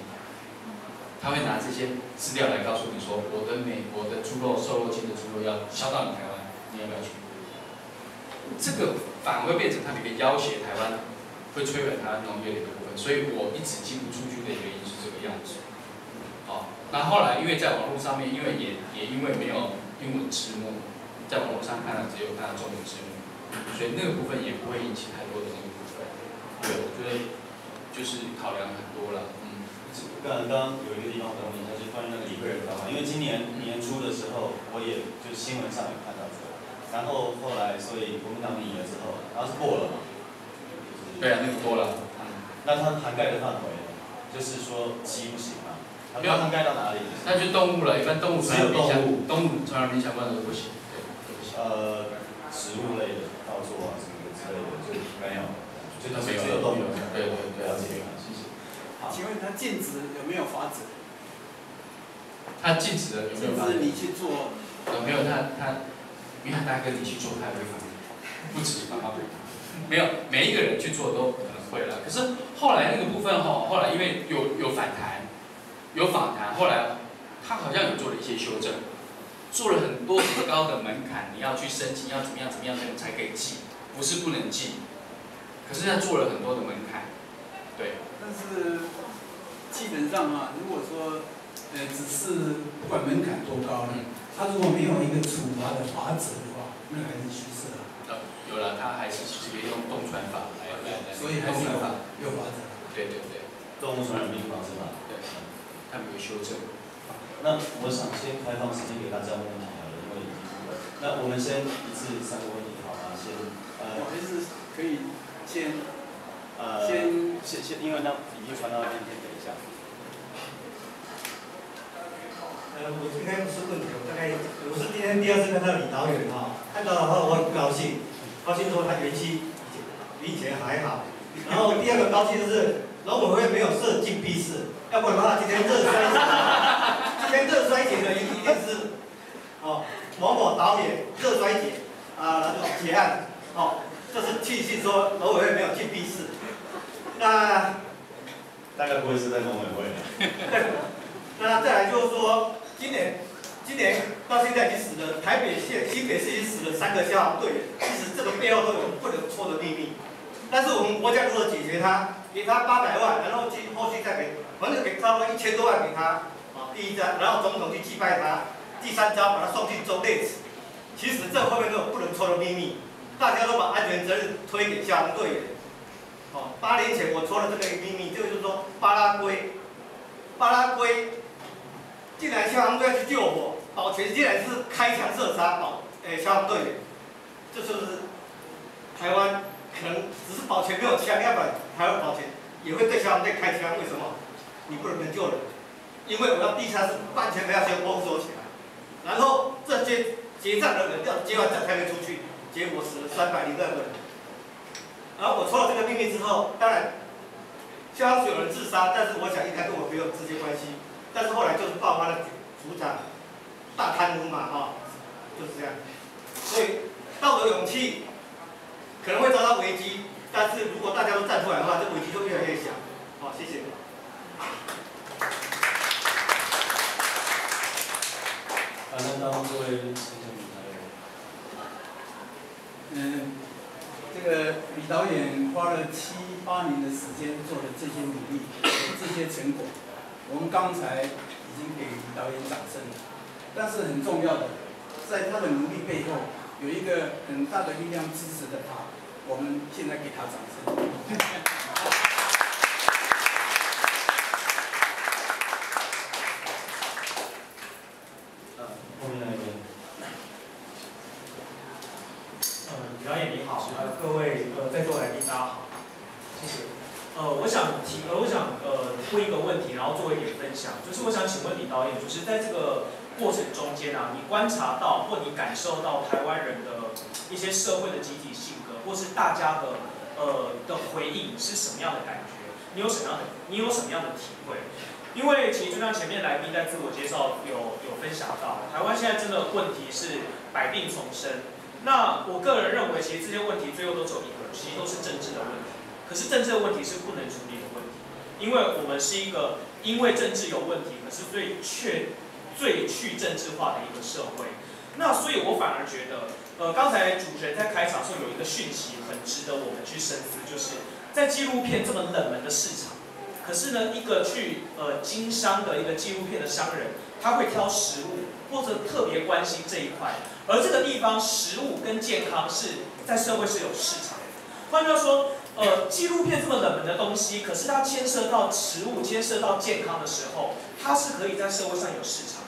他会拿这些资料来告诉你说，我的美国的猪肉瘦肉精的猪肉要销到你台湾，你要不要去？这个反而会变成他们一个要挟台湾，会摧毁台湾农业的一个部分，所以我一直寄不出去的原因是这个样子。好，那后来因为在网络上面，因为也也因为没有英文字幕，在网络上看到只有看到中文字幕，所以那个部分也不会引起太多的那个部分。对，我觉得就是考量很多了。嗯，刚刚有一个地方我问一下，就是关于那个李贵人方法，因为今年年初的时候，我也就是新闻上有看到这个。然后后来，所以国民党赢了之后，然后是过了嘛？对啊，那个过了。嗯。那它涵盖的范围，就是说鸡不行啊？它涵盖到哪里？那就动物了，一般动物只有动物，动物传染病相关的都不行。呃，植物类的，稻作啊什么的之类的就没有，就它没有。只有动物。对对对，了解了，谢谢。好，请问它禁止有没有法子？它禁止了有没有法子？禁止你去做。有没有？他他。因为大家跟你去做太违法，不止爸爸没有每一个人去做都可能会了。可是后来那个部分哈，后来因为有有反弹，有访谈，后来他好像有做了一些修正，做了很多很高的门槛，你要去申请，要怎么样怎么样才可以寄，不是不能寄，可是他做了很多的门槛，对。但是基本上啊，如果说呃只是不管门槛多高呢？他如果没有一个处罚的法则的话，那还是虚设了。呃，有了，他还是直接用动传法来来来。所以还是有法有法则。对对对。动物传染病防治法。对，他们有修正。那我想先开放时间给大家问问题好了，因为已经那我们先一次三个问题好吗？先呃，就是可以先呃先先先，因为那已经传到那边，等一下。呃，我今天不是问题，我大概我是今天第二次看到李导演哈，看到的话我很高兴，高兴说他元气比以前还好。然后第二个高兴就是老委会没有设禁闭室，要不然的话今天热衰竭，今天热衰竭的一一定是哦某某导演热衰竭啊，然后结案哦，这是庆幸说劳委会没有禁闭室。那大概不会是在农委会的。那再来就是说，今年今年到现在已经死了，台北县、新北市已经死了三个消防队员，其实这个背后都有不能说的秘密。但是我们国家如何解决它？给他八百万，然后去后续再给，反正给差不多一千多万给他，啊，第一张，然后总统去祭拜他，第三招把他送进州内。其实这后面都有不能说的秘密，大家都把安全责任推给消防队员。哦，八年前我说了这个秘密，就是说巴拉圭，巴拉圭。竟然消防队要去救火，保全竟然是开枪射杀保诶消防队员，这就是台湾可能只是保全没有枪，要不然台湾保全也会对消防队开枪。为什么？你不能救人，因为我要地下室完全要先封锁起来，然后这些结账的人要结完账才能出去，结果死了三百零二个人。然后我说了这个秘密之后，当然虽然有人自杀，但是我想应该跟我没有直接关系。但是后来就是爆发了组长大贪污嘛，哈，就是这样。所以道德勇气可能会遭到危机，但是如果大家都站出来的话，这危机就越来越小。好，谢谢。啊，那当各位先生嗯，这个李导演花了七八年的时间做的这些努力，这些成果。我们刚才已经给李导演掌声了，但是很重要的，在他的努力背后，有一个很大的力量支持着他。我们现在给他掌声。后面那边。呃，李导演你好，呃，各位呃在座来宾大家好，谢谢。呃，我想提，呃，我想呃问一个问题，然后做一点分享，就是我想请问李导演，就是在这个过程中间啊，你观察到或你感受到台湾人的一些社会的集体性格，或是大家的呃的回应是什么样的感觉？你有什么样的你有什么样的体会？因为其实就像前面来宾在自我介绍有有分享到，台湾现在真的问题是百病丛生。那我个人认为，其实这些问题最后都只有一个，其实都是政治的问题。可是政治的问题是不能处理的问题，因为我们是一个因为政治有问题，可是最确最去政治化的一个社会。那所以我反而觉得，呃，刚才主持人在开场的时候有一个讯息很值得我们去深思，就是在纪录片这么冷门的市场，可是呢，一个去呃经商的一个纪录片的商人，他会挑食物或者特别关心这一块，而这个地方食物跟健康是在社会是有市场的。换句话说。呃，纪录片这么冷门的东西，可是它牵涉到食物、牵涉到健康的时候，它是可以在社会上有市场。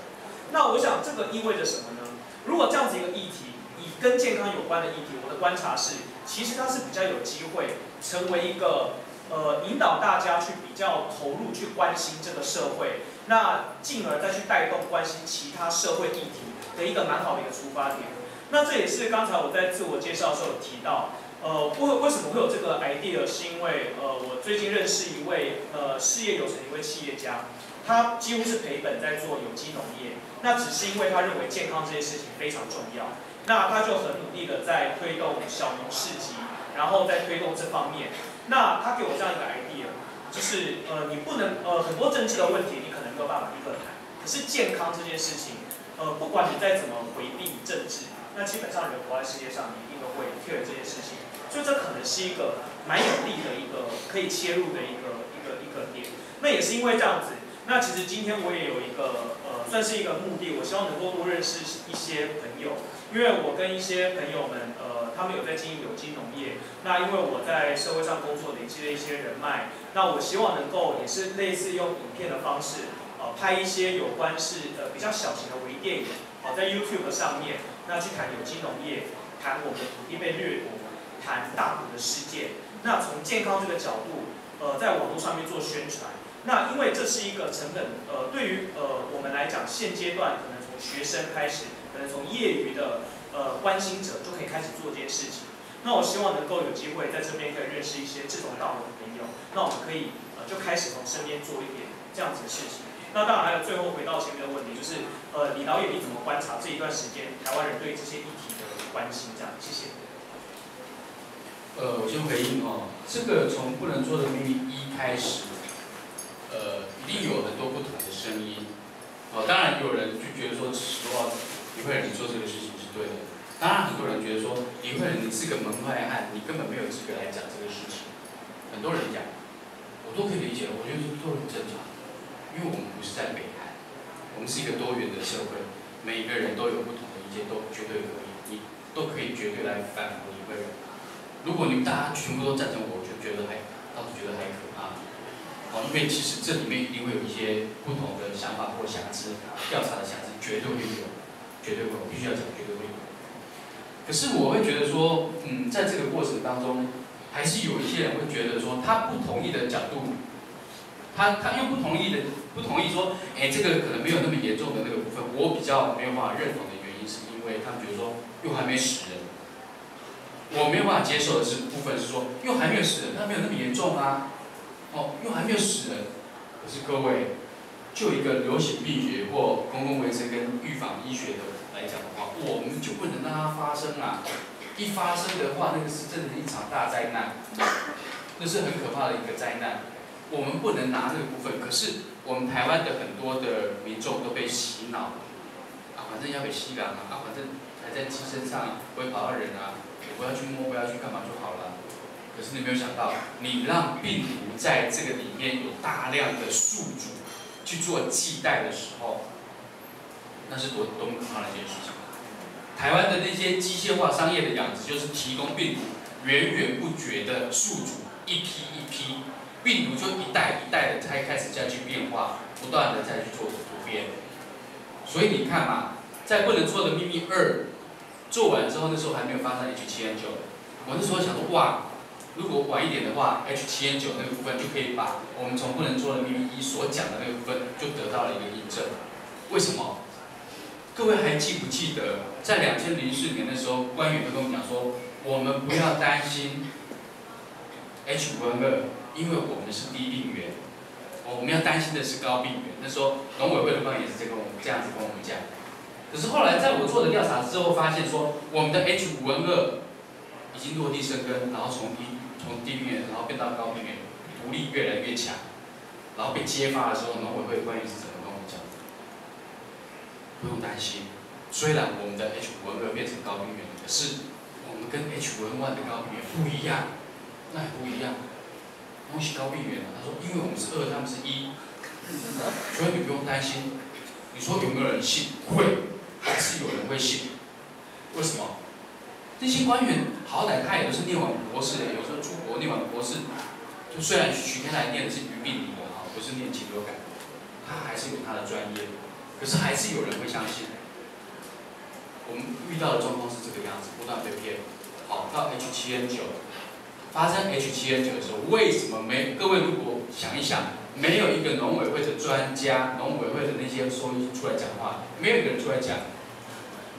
那我想这个意味着什么呢？如果这样子一个议题，以跟健康有关的议题，我的观察是，其实它是比较有机会成为一个呃引导大家去比较投入去关心这个社会，那进而再去带动关心其他社会议题的一个蛮好的一个出发点。那这也是刚才我在自我介绍的时候有提到。呃，为为什么会有这个 idea？是因为呃，我最近认识一位呃事业有成一位企业家，他几乎是赔本在做有机农业。那只是因为他认为健康这件事情非常重要，那他就很努力的在推动小农市集，然后在推动这方面。那他给我这样一个 idea，就是呃，你不能呃很多政治的问题你可能没有办法立刻谈，可是健康这件事情，呃，不管你再怎么回避政治，那基本上人活在世界上，你一定都会 care 这件事情。所以这可能是一个蛮有利的一个可以切入的一个一个一个点。那也是因为这样子，那其实今天我也有一个呃，算是一个目的，我希望能够多认识一些朋友，因为我跟一些朋友们呃，他。们有在经营有机农业。那因为我在社会上工作累积了一些人脉，那我希望能够也是类似用影片的方式，呃，拍一些有关是呃比较小型的微电影，好，在 YouTube 上面，那去谈有机农业，谈我们的土地被掠夺，谈大埔的事件。那从健康这个角度，呃，在网络上面做宣传。那因为这是一个成本，呃，对于呃我们来讲，现阶段可能从学生开始，可能从业余的呃关心者就可以开始做这件事情。那我希望能够有机会在这边可以认识一些志同道合的朋友，那我们可以呃就开始从身边做一点这样子的事情。那当然还有最后回到前面的问题，就是呃李导演你怎么观察这一段时间台湾人对这些议题的关心？这样，谢谢。呃，我先回应哦，这个从不能做的秘密一开始。呃，一定有很多不同的声音，哦，当然有人就觉得说，实话，李慧仁你做这个事情是对的。当然，很多人觉得说，李慧仁你是个门外汉，你根本没有资格来讲这个事情。很多人讲，我都可以理解，我觉得这都很正常，因为我们不是在北韩，我们是一个多元的社会，每一个人都有不同的意见，都绝对可以，你都可以绝对来反驳李慧仁。如果你们大家全部都赞成我，我就觉得还倒是觉得还可怕。哦，因为其实这里面一定会有一些不同的想法或瑕疵，调查的瑕疵绝对会有，绝对会有，必须要讲绝对会有。可是我会觉得说，嗯，在这个过程当中，还是有一些人会觉得说，他不同意的角度，他他又不同意的不同意说，哎，这个可能没有那么严重的那个部分，我比较没有办法认同的原因，是因为他们觉得说，又还没死人。我没有办法接受的是部分是说，又还没有死人，那没有那么严重啊。哦，又还没有死人，可是各位，就一个流行病学或公共卫生跟预防医学的来讲的话，我们就不能让它发生啊！一发生的话，那个是真的一场大灾难，那是很可怕的一个灾难。我们不能拿这个部分，可是我们台湾的很多的民众都被洗脑，啊，反正要被吸港啊，啊，反正还在鸡身上不会跑到人啊，不要去摸，不要去干嘛就好了。可是你没有想到，你让病毒在这个里面有大量的宿主去做替代的时候，那是多多么可怕的一件事情！台湾的那些机械化商业的养殖，就是提供病毒源源不绝的宿主，一批一批，病毒就一代一代的才开始再去变化，不断的再去做突变。所以你看嘛，在不能做的秘密二做完之后，那时候还没有发生 H7N9，我那时候想说，哇！如果晚一点的话，H7N9 那个部分就可以把我们从不能做的秘密一所讲的那个部分就得到了一个印证。为什么？各位还记不记得，在两千零四年的时候，官员都跟我们讲说，我们不要担心 H5N2，因为我们是低病原，我们要担心的是高病原。那时候农委会的官员也是这跟我们这样子跟我们讲。可是后来在我做的调查之后，发现说我们的 H5N2 已经落地生根，然后从低从低病原，然后变到高病原，毒力越来越强，然后被揭发的时候，农委会官员是怎么跟我们讲？不用担心，虽然我们的 H5N2 变成高病原，可是我们跟 H5N1 的高病原不一样，那不一样，东西高病原他说，因为我们是二，他们是一，所以你不用担心。你说有没有人信？会，还是有人会信？为什么？这些官员好歹他也都是念完博士的，有时候出国念完博士，就虽然徐天来念的是鱼病理的哈，不是念禽流感，他还是有他的专业，可是还是有人会相信。我们遇到的状况是这个样子，不断被骗。好，到 H7N9 发生 H7N9 的时候，为什么没？各位如果想一想，没有一个农委会的专家、农委会的那些说出来讲话，没有一个人出来讲。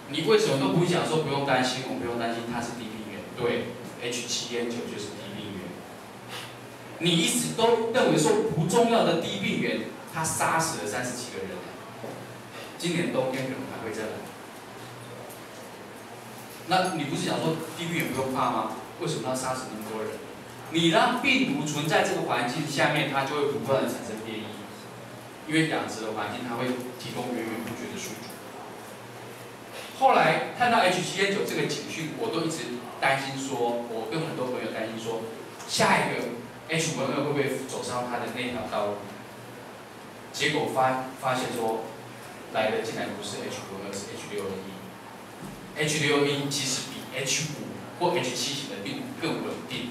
你为什么都不会讲说不用担心？我不用担心，它是低病原。对，H7N9 就是低病原。你一直都认为说不重要的低病原，它杀死了三十几个人。今年冬天可能还会再来。那你不是讲说低病原不用怕吗？为什么要杀死那么多人？你让病毒存在这个环境下面，它就会不断的产生变异。因为养殖的环境，它会提供源源不绝的宿主。后来看到 H7N9 这个警讯，我都一直担心说，我跟很多朋友担心说，下一个 H5N2 会不会走上它的那条道路？结果发发现说，来的竟然不是 H5N2，是 H6N1。H6N1 其实比 H5 或 H 七型的病毒更稳定。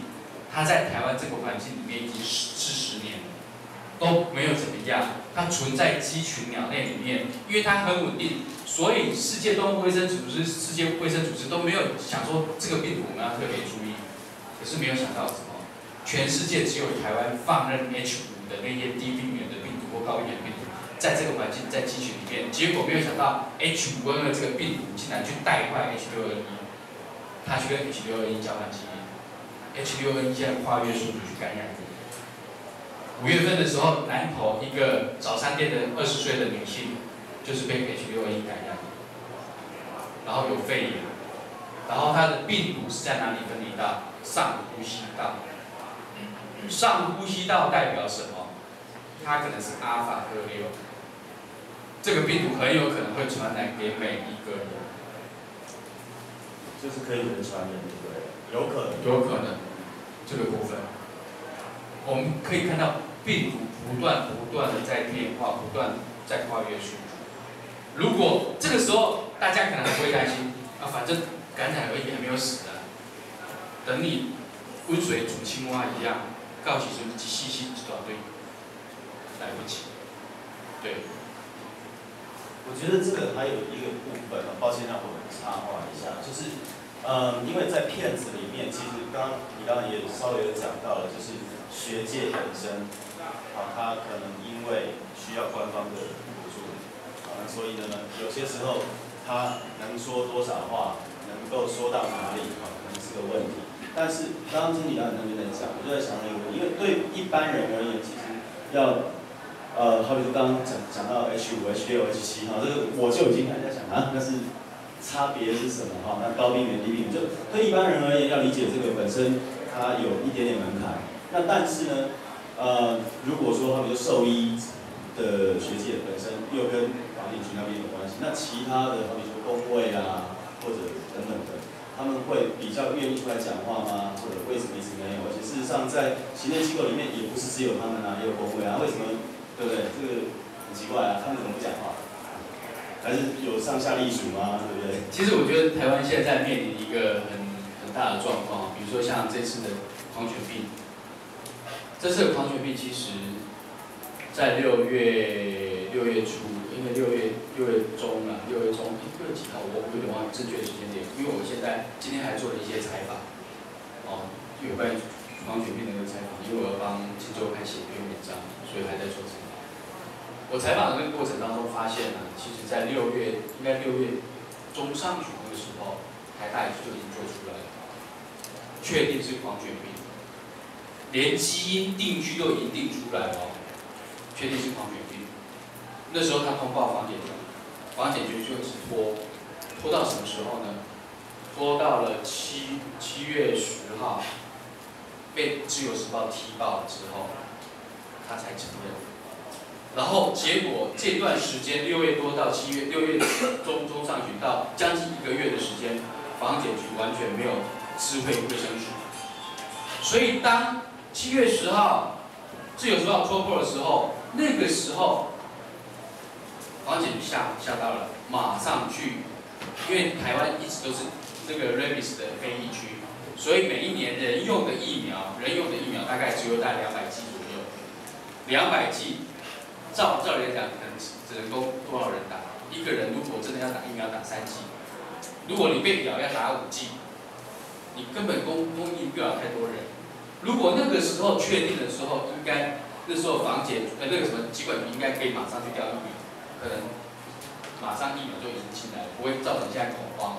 它在台湾这个环境里面已经十四十年了，都没有怎么样。它存在鸡群鸟类里面，因为它很稳定，所以世界动物卫生组织、世界卫生组织都没有想说这个病毒我们要特别注意。可是没有想到什么，全世界只有台湾放任 H 五的那些低病原的病毒或高病原病毒，在这个环境在鸡群里面，结果没有想到 H 五 N 的这个病毒竟然去带坏 H 六 N 一，它去跟 H 六 N 一交换基因，H 六 N 一现在跨越速度去感染。五月份的时候，南投一个早餐店的二十岁的女性，就是被 H6N1 感染，然后有肺炎，然后她的病毒是在哪里分离到上呼吸道？上呼吸道代表什么？它可能是阿尔法特六，这个病毒很有可能会传染给每一个人，就是可以人传人，的？有可能，有可能，这个部分，我们可以看到。病毒不断不断的在变化，不断在跨越去。如果这个时候大家可能还不会担心，啊，反正感染而已，还没有死的。等你温水煮青蛙一样，告诉说你细心知道对，来不及。对。我觉得这个还有一个部分啊，抱歉让我插话一下，就是，嗯，因为在片子里面，其实刚你刚刚也稍微有讲到了，就是学界本身。啊，他可能因为需要官方的补助，啊，所以呢，有些时候他能说多少话，能够说到哪里，啊，可能是个问题。但是刚刚听李导演那边在讲，我就在想那个，因为对一般人而言，其实要，呃，好比说刚刚讲讲到 H 五、H 六、H 七，哈，这个我就已经还在想啊，那是差别是什么？哈，那高病原、低病原，就对一般人而言，要理解这个本身它有一点点门槛。那但是呢？呃，如果说他们就兽医的学界本身又跟房地群那边有关系，那其他的，好比说工位啊，或者等等的，他们会比较愿意出来讲话吗？或者为什么一直没有？而且事实上，在行政机构里面也不是只有他们啊，也有工位啊，为什么？对不对？这个很奇怪啊，他们怎么不讲话？还是有上下隶属吗？对不对？其实我觉得台湾现在面临一个很很大的状况，比如说像这次的狂犬病。这次的狂犬病其实，在六月六月初，因为六月六月中啊，六月中六月几号我有点忘正确的时间点，因为我现在今天还做了一些采访，哦，有关狂犬病的一个采访，因为我要帮《金周刊》写一篇文章，所以还在做采访。我采访的那个过程当中发现呢，其实在六月应该六月中上旬的时候，台大就已经做出来了，确定是狂犬病。连基因定居都已经定出来了，确定是狂犬病。那时候他通报房检局，房检局就是拖，拖到什么时候呢？拖到了七七月十号，被自由时报踢爆了之后，他才承认。然后结果这段时间六月多到七月六月中中上旬到将近一个月的时间，房检局完全没有智慧卫生署，所以当七月十号，自由时报戳破的时候，那个时候，黄检吓吓到了，马上去，因为台湾一直都是那个 rabies 的非疫区，所以每一年人用的疫苗，人用的疫苗大概只有在两百剂左右，两百剂，照照理来讲，可能只能够多少人打？一个人如果真的要打疫苗，打三剂，如果你被咬要打五剂，你根本供供应不了太多人。如果那个时候确定的时候，应该那时候防检呃那个什么疾管局应该可以马上去调疫苗，可能马上疫苗就已经进来了，不会造成现在恐慌。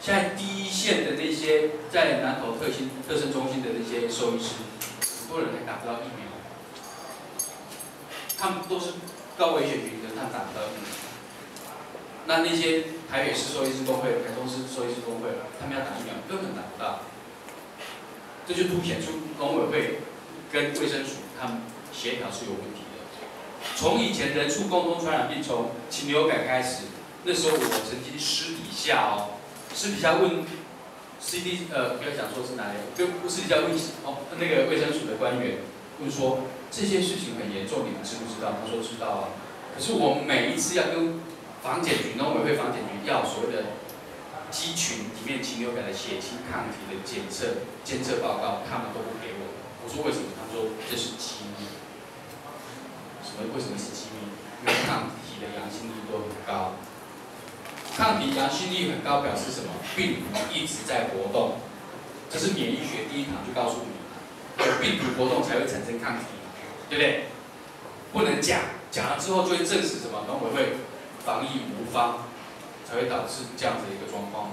现在第一线的那些在南投特新特生中心的那些兽医师，很多人还打不到疫苗，他们都是高危险群的，他们打不到疫苗。那那些台北市兽医师工会、台中市兽医师工会，他们要打疫苗根本打不到。这就凸显出农委会跟卫生署他们协调是有问题的。从以前人畜共同传染病从禽流感开始，那时候我曾经私底下哦，私底下问 CD 呃不要讲说是哪里，就私底下问哦那个卫生署的官员问说这些事情很严重，你们知不知道？他说知道啊。可是我们每一次要跟房检局农委会房检局要所谓的鸡群里面禽流感的血清抗体的检测监测报告，他们都不给我。我说为什么？他说这是机密。什么？为什么是机密？因为抗体的阳性率都很高。抗体阳性率很高表示什么？病毒一直在活动。这是免疫学第一堂就告诉你，有病毒活动才会产生抗体，对不对？不能讲，讲了之后就会证实什么？农委会防疫无方，才会导致这样子的一个状况。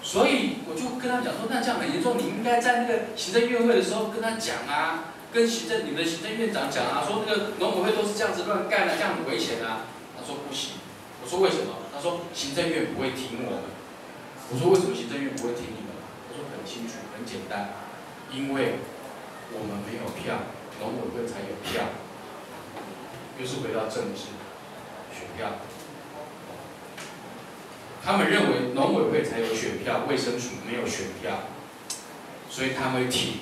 所以我就跟他讲说，那这样很严重，你应该在那个行政院会的时候跟他讲啊，跟行政你们的行政院长讲啊，说那个农委会都是这样子乱干的，这样很危险啊。他说不行。我说为什么？他说行政院不会听我们。我说为什么行政院不会听你们？他说很清楚，很简单，因为我们没有票，农委会才有票。又是回到政治，选票。他们认为农委会才有选票，卫生署没有选票，所以他们会替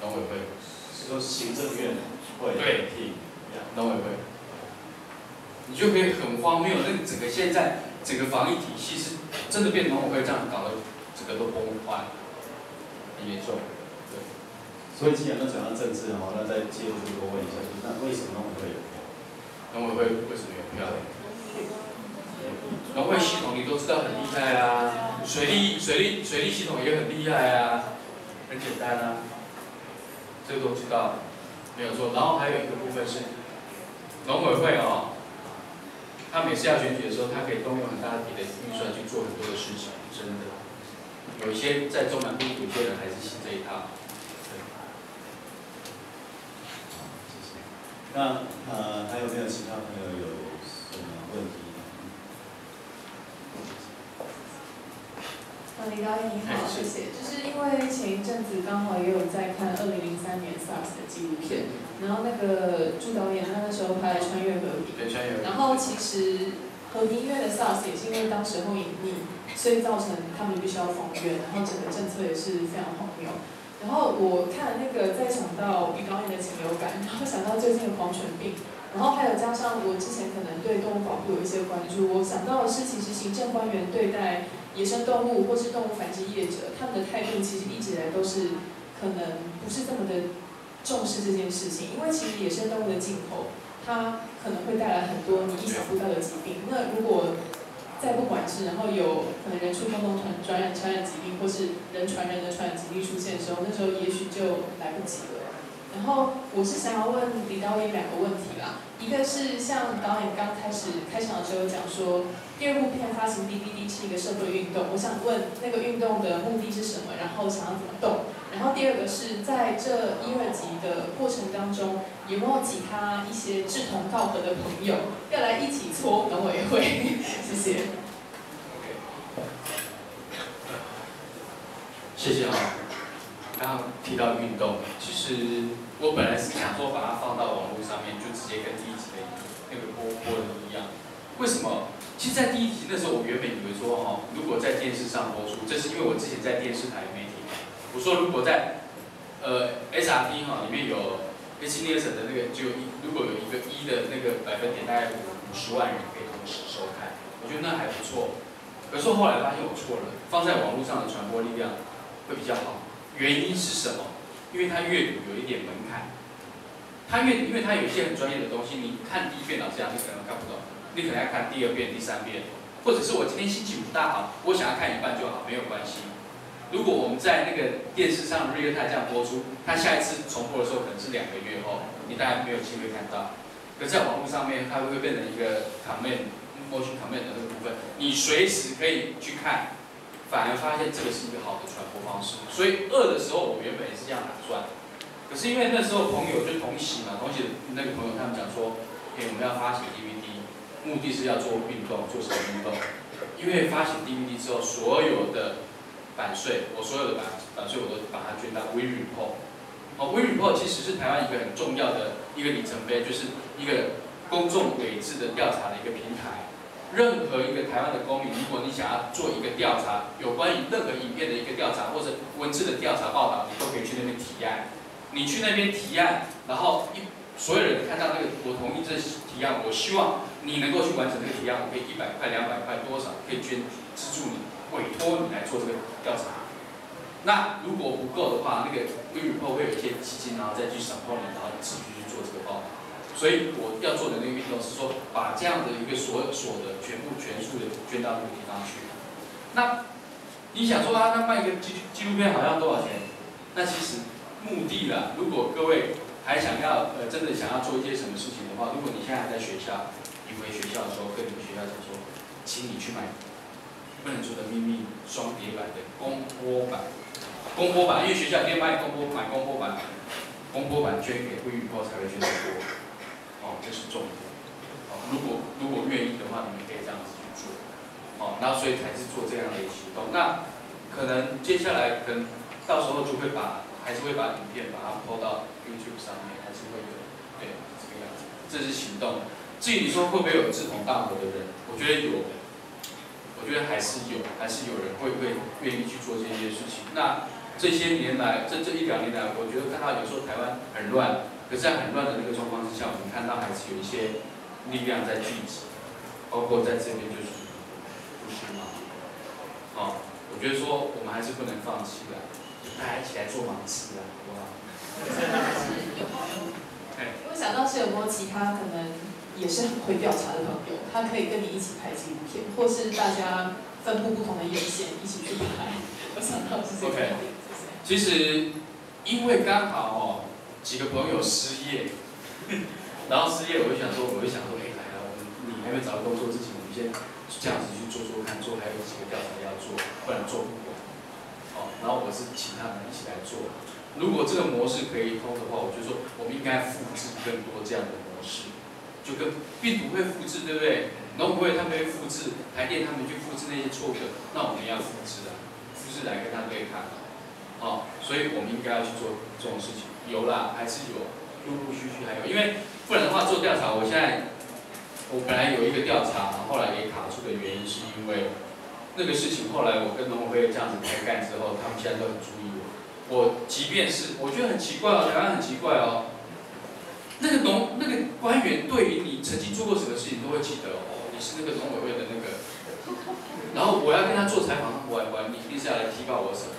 农委会。是说行政院会对替农委会，你就可以很荒谬。那整个现在整个防疫体系是真的变农委会这样搞得整个都崩坏，很严重。所以既然都讲到政治哈，那再接着就多问一下，那为什么农委会有票？农委会为什么有票？农会系统你都知道很厉害啊，水利水利水利系统也很厉害啊，很简单啊，这个都知道，没有错。然后还有一个部分是，农委会哦，他每次要选举的时候，他可以动用很大笔的预算去做很多的事情，真的。有一些在中南部，有些人还是信这一套。那呃，还有没有其他朋友有什么问题？啊，李导演你好，谢谢。就是因为前一阵子刚好也有在看二零零三年 SARS 的纪录片，然后那个朱导演他那时候拍《穿越和平》，对，穿越。然后其实和平医院的 SARS 也是因为当时候隐匿，所以造成他们必须要封院，然后整个政策也是非常荒谬。然后我看那个，再想到李导演的禽流感，然后想到最近的狂犬病，然后还有加上我之前可能对动物保护有一些关注，我想到的是，其实行政官员对待野生动物或是动物繁殖业者，他们的态度其实一直以来都是可能不是这么的重视这件事情，因为其实野生动物的进口，它可能会带来很多你意想不到的疾病。那如果再不管是，然后有可能人畜共同传传染传染疾病，或是人传人的传染疾病出现的时候，那时候也许就来不及了。然后我是想要问李导演两个问题啦，一个是像导演刚开始开场的时候讲说，第二部片发行 DVD 是一个社会运动，我想问那个运动的目的是什么，然后想要怎么动？然后第二个是在这一二集的过程当中，有没有其他一些志同道合的朋友要来一起搓农委会？谢谢。谢谢啊。刚刚提到运动，实我本来是想说把它放到网络上面，就直接跟第一集的那个播播的一样。为什么？其实，在第一集那时候，我原本以为说哈，如果在电视上播出，这是因为我之前在电视台媒体，我说如果在呃 SRT 哈里面有 H N S 的那个，就一如果有一个一的那个百分点，大概五五十万人可以同时收看，我觉得那还不错。可是后来发现我错了，放在网络上的传播力量会比较好。原因是什么？因为它阅读有一点门槛，它阅因为它有一些很专业的东西，你看第一遍老师讲你可能看不懂。你可能要看第二遍、第三遍，或者是我今天心情不大好，我想要看一半就好，没有关系。如果我们在那个电视上日月泰这样播出，它下一次重播的时候可能是两个月后，你大概没有机会看到。可在网络上面，它会变成一个 comment、motion comment 的那个部分，你随时可以去看，反而发现这个是一个好的传播方式。所以二的时候，我原本也是这样打算，可是因为那时候朋友就同喜嘛，同喜那个朋友他们讲说，哎，我们要发行 DVD。目的是要做运动，做什么运动？因为发行 DVD 之后，所有的版税，我所有的版版税我都把它捐到 We Report。哦，We Report 其实是台湾一个很重要的一个里程碑，就是一个公众委制的调查的一个平台。任何一个台湾的公民，如果你想要做一个调查，有关于任何影片的一个调查或者文字的调查报道，你都可以去那边提案。你去那边提案，然后一所有人看到那个，我同意这提案，我希望。你能够去完成这个提案，我可以一百块、两百块多少可以捐资助你，委托你来做这个调查。那如果不够的话，那个 report 会有一些基金，然后再去审后你，然后继续。所以我要做的那个运动是说，把这样的一个所所得全部全数的捐到那个地方去。那你想说啊，那卖一个纪纪录片好像多少钱？那其实目的啦，如果各位还想要呃真的想要做一些什么事情的话，如果你现在还在学校，你回学校的时候跟你们学校讲说，请你去买不能说的秘密双碟版的公播版，公播版，因为学校一定卖公播买公播版，公播版捐给会以后才会捐得多。这是重点。哦，如果如果愿意的话，你们可以这样子去做。哦，那所以才是做这样的一个行动。那可能接下来可能。到时候就会把，还是会把影片把它抛到 YouTube 上面，还是会有，对，这个样子，这是行动。至于你说会不会有志同道合的人，我觉得有，我觉得还是有，还是有人会会愿意去做这些事情。那这些年来，这这一两年来，我觉得看到有时候台湾很乱，可是在很乱的那个状况之下，我们看到还是有一些力量在聚集，包括在这边就是不是吗？哦，我觉得说我们还是不能放弃的。大家一起来做盲吃啊，好不好？想到是有没有，其他可能也是很会调查的朋友，他可以跟你一起拍纪录片，或是大家分布不同的眼线一起去拍。我想到是这个。OK。其实因为刚好哦，几个朋友失业，然后失业，我就想说，我就想说，哎，来了，你还没找到工作之前，我们先这样子去做做看，做还有几个调查要做，不然做不完。然后我是请他们一起来做。如果这个模式可以通的话，我就说我们应该复制更多这样的模式，就跟病毒会复制，对不对？农不会他们会复制，台电他们去复制那些错的，那我们要复制啊，复制来跟他对抗。哦，所以我们应该要去做这种事情。有啦，还是有，陆陆续续还有，因为不然的话做调查，我现在我本来有一个调查，后来给卡住的原因是因为。那个事情后来我跟农委会这样子开干之后，他们现在都很注意我。我即便是我觉得很奇怪哦，台湾很奇怪哦。那个农那个官员对于你曾经做过什么事情都会记得哦，你是那个农委会的那个。然后我要跟他做采访，我我你一定是要来提报我什么？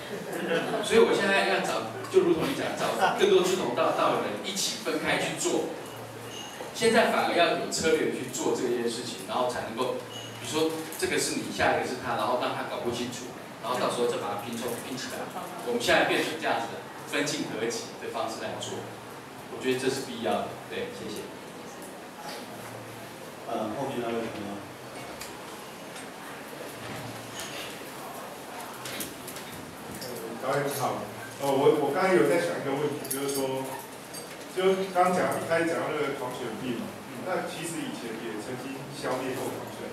所以我现在要找，就如同你讲，找更多志同道道的人一起分开去做。现在反而要有策略去做这件事情，然后才能够。比如说这个是你，下一个是他，然后让他搞不清楚，然后到时候再把它拼凑拼起来。我们现在变成这样子的分进合集的方式来做，我觉得这是必要的。对，谢谢。呃，后面那位朋友。导演好，哦，我我刚才有在想一个问题，就是说，就刚讲一开始讲到那个狂犬病嘛，那其实以前也曾经消灭过狂犬。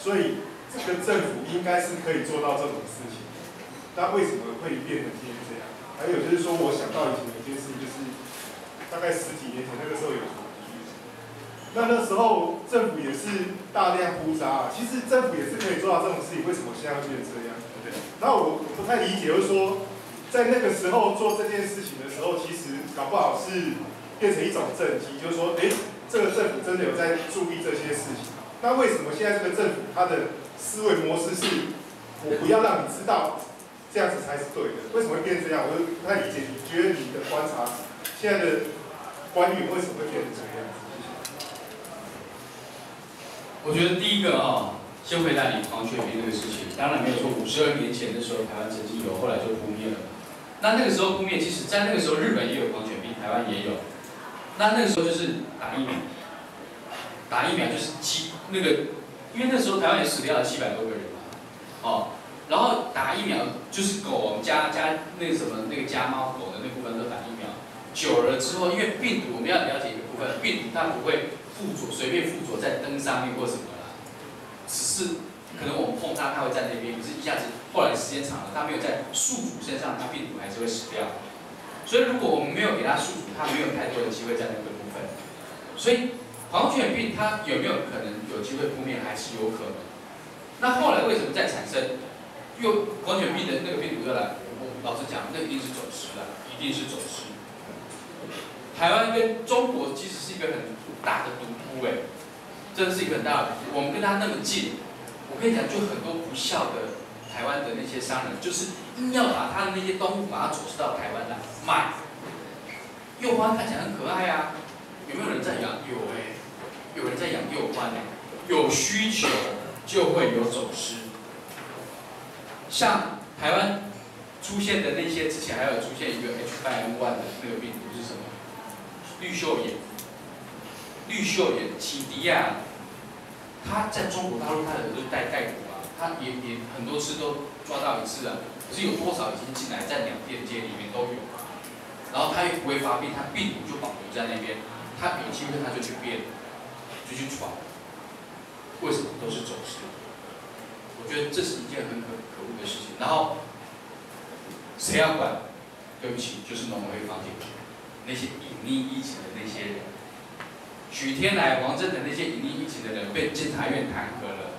所以这个政府应该是可以做到这种事情，那为什么会变成今天这样？还有就是说，我想到以前有一件事，就是大概十几年前那个时候有那那时候政府也是大量呼扎，其实政府也是可以做到这种事情，为什么现在会变成这样？对不对？那我不太理解，就是说，在那个时候做这件事情的时候，其实搞不好是变成一种政绩，就是说，哎，这个政府真的有在注意这些事情。那为什么现在这个政府它的思维模式是，我不要让你知道，这样子才是对的？为什么会变这样？我就不太理解。你觉得你的观察，现在的官员为什么会变成这样子？我觉得第一个啊，先回答你黄血病这个事情，当然没有说五十二年前的时候台湾曾经有，后来就扑灭了。那那个时候扑灭，其实在那个时候日本也有狂犬病，台湾也有。那那个时候就是打疫苗。打疫苗就是七那个，因为那时候台湾也死掉了七百多个人嘛，哦，然后打疫苗就是狗，我们家家那什么那个家猫狗的那部分都打疫苗，久了之后，因为病毒我们要了解一个部分，病毒它不会附着随便附着在灯上面或什么啦，只是可能我们碰它它会在那边，可是一下子后来时间长了，它没有在宿主身上，它病毒还是会死掉，所以如果我们没有给它宿主，它没有太多的机会在那个部分，所以。狂犬病它有没有可能有机会扑灭？还是有可能。那后来为什么再产生？又狂犬病的那个病毒又来？我老实讲，那一定是走失了，一定是走失。台湾跟中国其实是一个很大的毒窟哎，真的是一个很大的。我们跟它那么近，跟你讲，就很多不孝的台湾的那些商人，就是硬要把他的那些动物把它走私到台湾来卖。幼獾看起来很可爱啊，有没有人在养？有哎，有人在养鼬獾哎，有需求就会有走私。像台湾出现的那些，之前还有出现一个 H5N1 的那个病毒是什么？绿袖眼。绿袖眼启迪亚，他在中国大陆他的人都带带毒啊，他也也很多次都抓到一次啊，可是有多少已经进来在两店街里面都有，然后他又不会发病，他病毒就保留在那边，他有机会他就去变，就去传，为什么都是走私？我觉得这是一件很可可恶的事情。然后谁要管？对不起，就是农委会房检局那些隐匿疫情的那些人。许天来、王正的那些隐匿疫情的人被监察院弹劾了，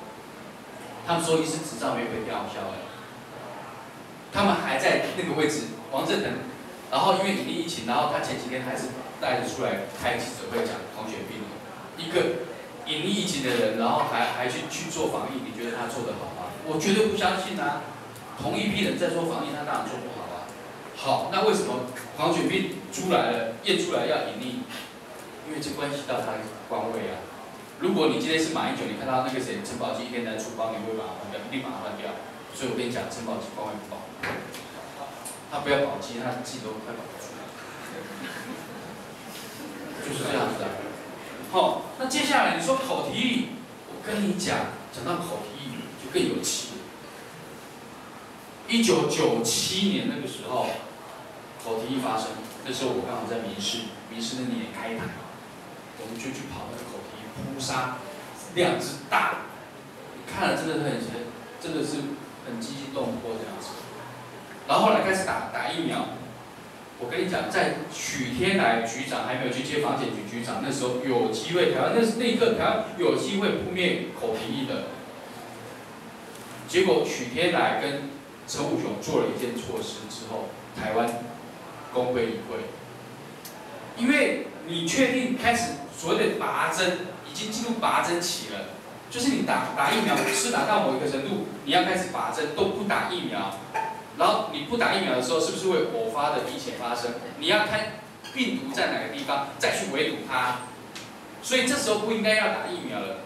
他们说医师执照没有被吊销了，他们还在那个位置，王正等，然后因为隐匿疫情，然后他前几天还是带着出来开记者会讲狂犬病，一个隐匿疫情的人，然后还还去去做防疫，你觉得他做得好吗？我绝对不相信啊！同一批人在做防疫，他当然做不好啊。好，那为什么狂犬病出来了，验出来要隐匿？因为这关系到他的官位啊。如果你今天是马英九，你看到那个谁陈宝基一天在出包，你会把它换掉，立马换掉。所以我跟你讲，陈宝基官位不保，他不要保基，他自己都快保不住了。就是这样子的。好，那接下来你说口蹄疫，我跟你讲，讲到口蹄疫就更有气。一九九七年那个时候，口蹄疫发生，那时候我刚好在民事，民事那年开台。我们就去跑那个口蹄扑杀，量之大，看了真的是很真的是很激动过这样子。然后后来开始打打疫苗，我跟你讲，在许天来局长还没有去接防检局局长，那时候有机会台湾那是那一刻台湾有机会扑灭口蹄疫的。结果许天来跟陈武雄做了一件措施之后，台湾功亏一篑，因为你确定开始。所谓的拔针已经进入拔针期了，就是你打打疫苗是打到某一个程度，你要开始拔针都不打疫苗，然后你不打疫苗的时候，是不是会偶发的疫情发生？你要看病毒在哪个地方，再去围堵它。所以这时候不应该要打疫苗了。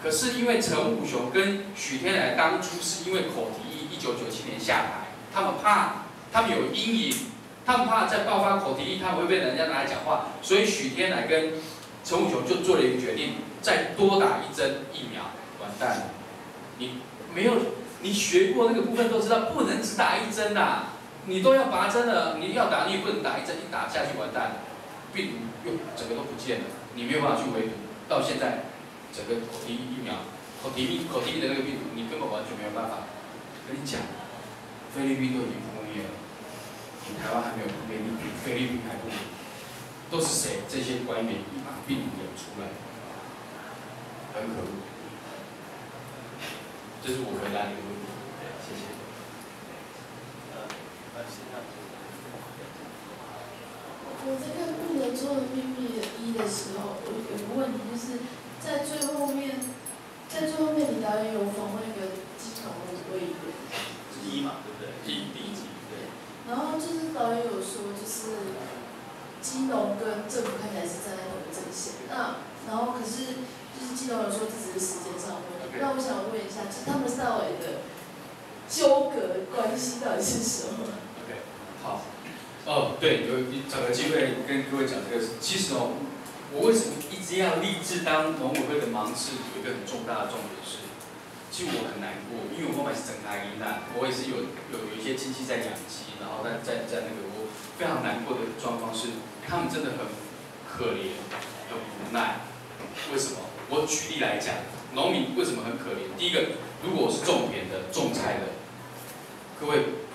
可是因为陈武雄跟许天来当初是因为口蹄疫，一九九七年下台，他们怕，他们有阴影，他们怕再爆发口蹄疫，他会被人家拿来讲话，所以许天来跟。陈武雄就做了一个决定，再多打一针疫苗，完蛋了。你没有，你学过那个部分都知道，不能只打一针呐，你都要拔针了，你要打你也不能打一针，一打下去完蛋了，病毒又整个都不见了，你没有办法去围堵。到现在，整个口蹄疫苗、口蹄疫、口蹄疫的那个病毒，你根本完全没有办法。跟你讲，菲律宾都已经台湾还没有扑灭，你比菲律宾还不灭。都是谁？这些官员一把病毒演出来，很可恶。这是我回答你的问题，谢谢。我在看不能说的秘密的一的时候，有有个问题，就是在最后面，在最后面，你导演有访问一个金融的委员。一嘛，对不对？一，然后就是导演有说，就是。金融跟政府看起来是站在同一阵线，那然后可是就是金融有说这只是时间上的问题，那我想问一下，其实他们到底的纠葛关系到底是什么？OK，好，哦，对，有找个机会跟各位讲这个。其实哦，我为什么一直要立志当农委会的盲事？有一个很重大的重点是，其实我很难过，因为我后面是整台医难，我也是有有有一些亲戚在养鸡，然后在在在那个我非常难过的状况是。他们真的很可怜，很无奈。为什么？我举例来讲，农民为什么很可怜？第一个，如果我是种田的、种菜的，各位，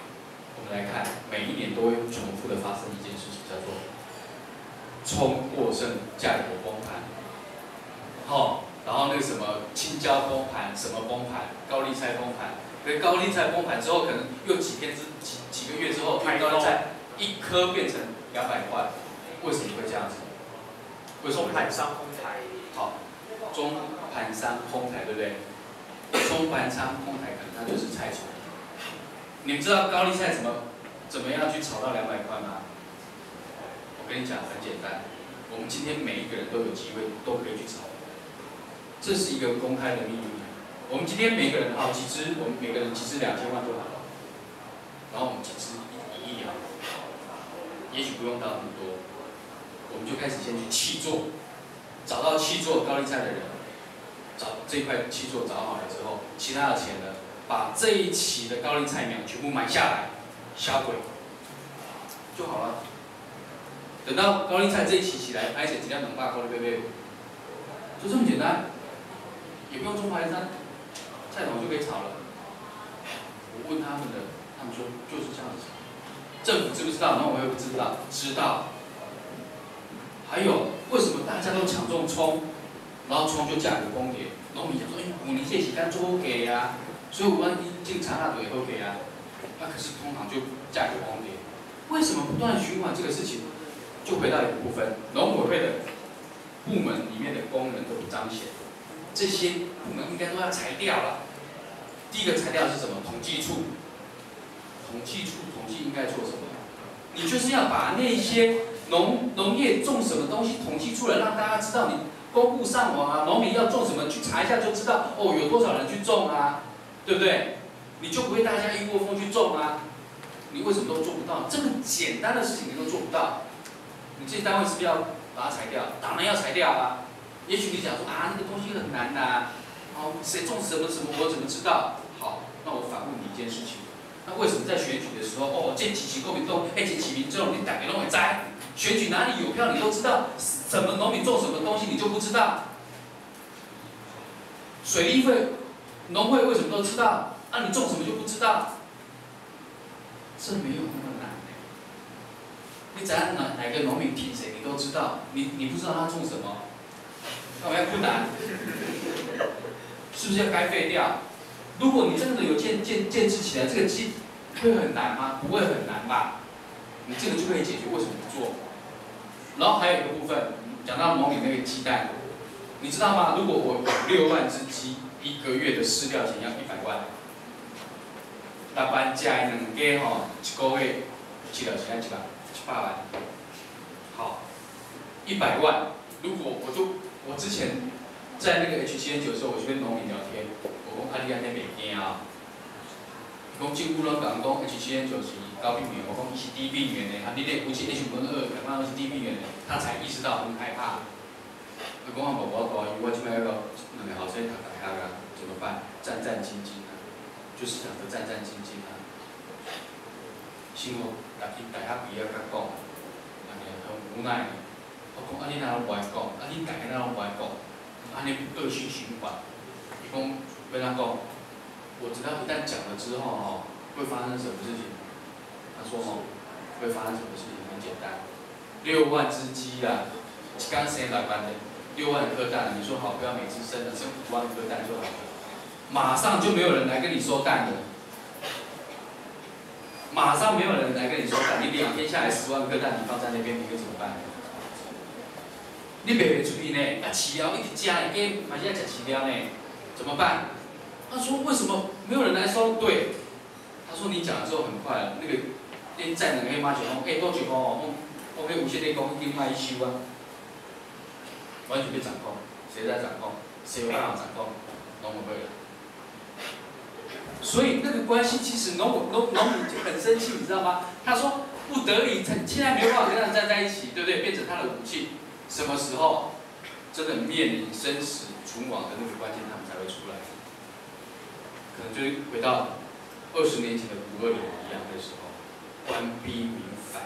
我们来看，每一年都会重复的发生一件事情，叫做葱过剩、价格崩盘。好，然后那个什么青椒崩盘，什么崩盘，高丽菜崩盘。可高利菜崩盘之后，可能又几天之几几个月之后，高丽菜一颗变成两百块。为什么会这样子？中盘商空台，好，中盘商空台，对不对？中盘商空台可能它就是菜虫，你们知道高利菜怎么怎么样去炒到两百块吗？我跟你讲，很简单，我们今天每一个人都有机会都可以去炒，这是一个公开的秘密。我们今天每个人好几只，我们每个人几只两千万就好了，然后我们几只一亿啊，也许不用到那么多，我们就开始先去气做，找到气做高利贷的人，找这块气做找好了之后，其他的钱呢，把这一期的高利菜苗全部买下来，销毁就好了。等到高利菜这一期起来，而且质量能大，高丽贝贝，就这么简单，也不用做排山，菜头就可以炒了。我问他们的，他们说就是这样子。政府知不知道？农委会不知道？知道。还有为什么大家都抢种葱，然后葱就价格崩跌？农民讲说，哎，五年这期干做给呀，所以我们进长大也都给啊。那可是通常就价格崩跌。为什么不断循环这个事情？就回到一个部分，农委会的部门里面的功能都不彰显，这些部门应该都要裁掉了。第一个裁掉是什么？统计处。统计处统计应该做什么？你就是要把那些农农业种什么东西统计出来，让大家知道你公布上网啊，农民要种什么，去查一下就知道哦，有多少人去种啊，对不对？你就不会大家一窝蜂去种啊？你为什么都做不到？这么简单的事情你都做不到？你这些单位是不是要把它裁掉？当然要裁掉啊！也许你讲说啊，那个东西很难呐，哦，谁种什么什么，我怎么知道？那我反问你一件事情：那为什么在选举的时候，哦，这几期国民党，哎，这几民众，你打给农委摘，选举哪里有票你都知道，什么农民种什么东西你就不知道？水利费，农会为什么都知道？那你种什么就不知道？这没有那么难。你只要哪哪个农民听谁，你都知道。你你不知道他种什么，那我要不难，是不是要该废掉？如果你真的有建建建制起来，这个机会很难吗？不会很难吧？你这个就可以解决，为什么不做？然后还有一个部分，讲到农民那个鸡蛋，你知道吗？如果我有六万只鸡，一个月的饲料钱要一百万，那班加两家吼，一个月饲料钱要几百？八万，好，一百万。如果我就我之前在那个 H 七 N 九的时候，我去跟农民聊天，讲啊你安尼袂惊啊？讲政府拢讲讲 H 七 N 九是高病原，我讲伊是低病原的，啊，你咧有些 H 五二，两万都是低病原的，他才意识到很害怕。伊讲啊，无我大我即摆要两个后生读大学啊，怎么办？战战兢兢啊，就是讲的战战兢兢啊，幸好。甲因大学毕业甲讲，安尼很无奈。我讲啊，你哪拢不爱讲？啊，你大家哪拢不爱讲？安尼恶性循环。伊讲要哪讲？我知道一旦讲了之后吼，会发生什么事情？他说吼，会发生什么事情？很简单，六万只鸡啊，刚生六万的，六万颗蛋，你说好，不要每次生了生五万颗蛋就好了，马上就没有人来跟你收蛋了。马上没有人来跟你说蛋，你两天下来十万颗蛋，你放在那边，你会怎么办？你卖不出去呢？啊，饲料一直加，给买些吃饲料呢，怎么办？他说为什么没有人来收？对，他说你讲的时候很快，那个那在两个马就讲，哎，多久哦？我我给无线电工另外一收啊，完全被掌控，谁在掌控？谁有办法掌控？农委会。所以那个关系其实农农农民就很生气，你知道吗？他说不得已，他现在没有办法跟他站在一起，对不对？变成他的武器。什么时候真的面临生死存亡的那个关键，他们才会出来？可能就是回到二十年前的五二零一样的时候，官逼民反。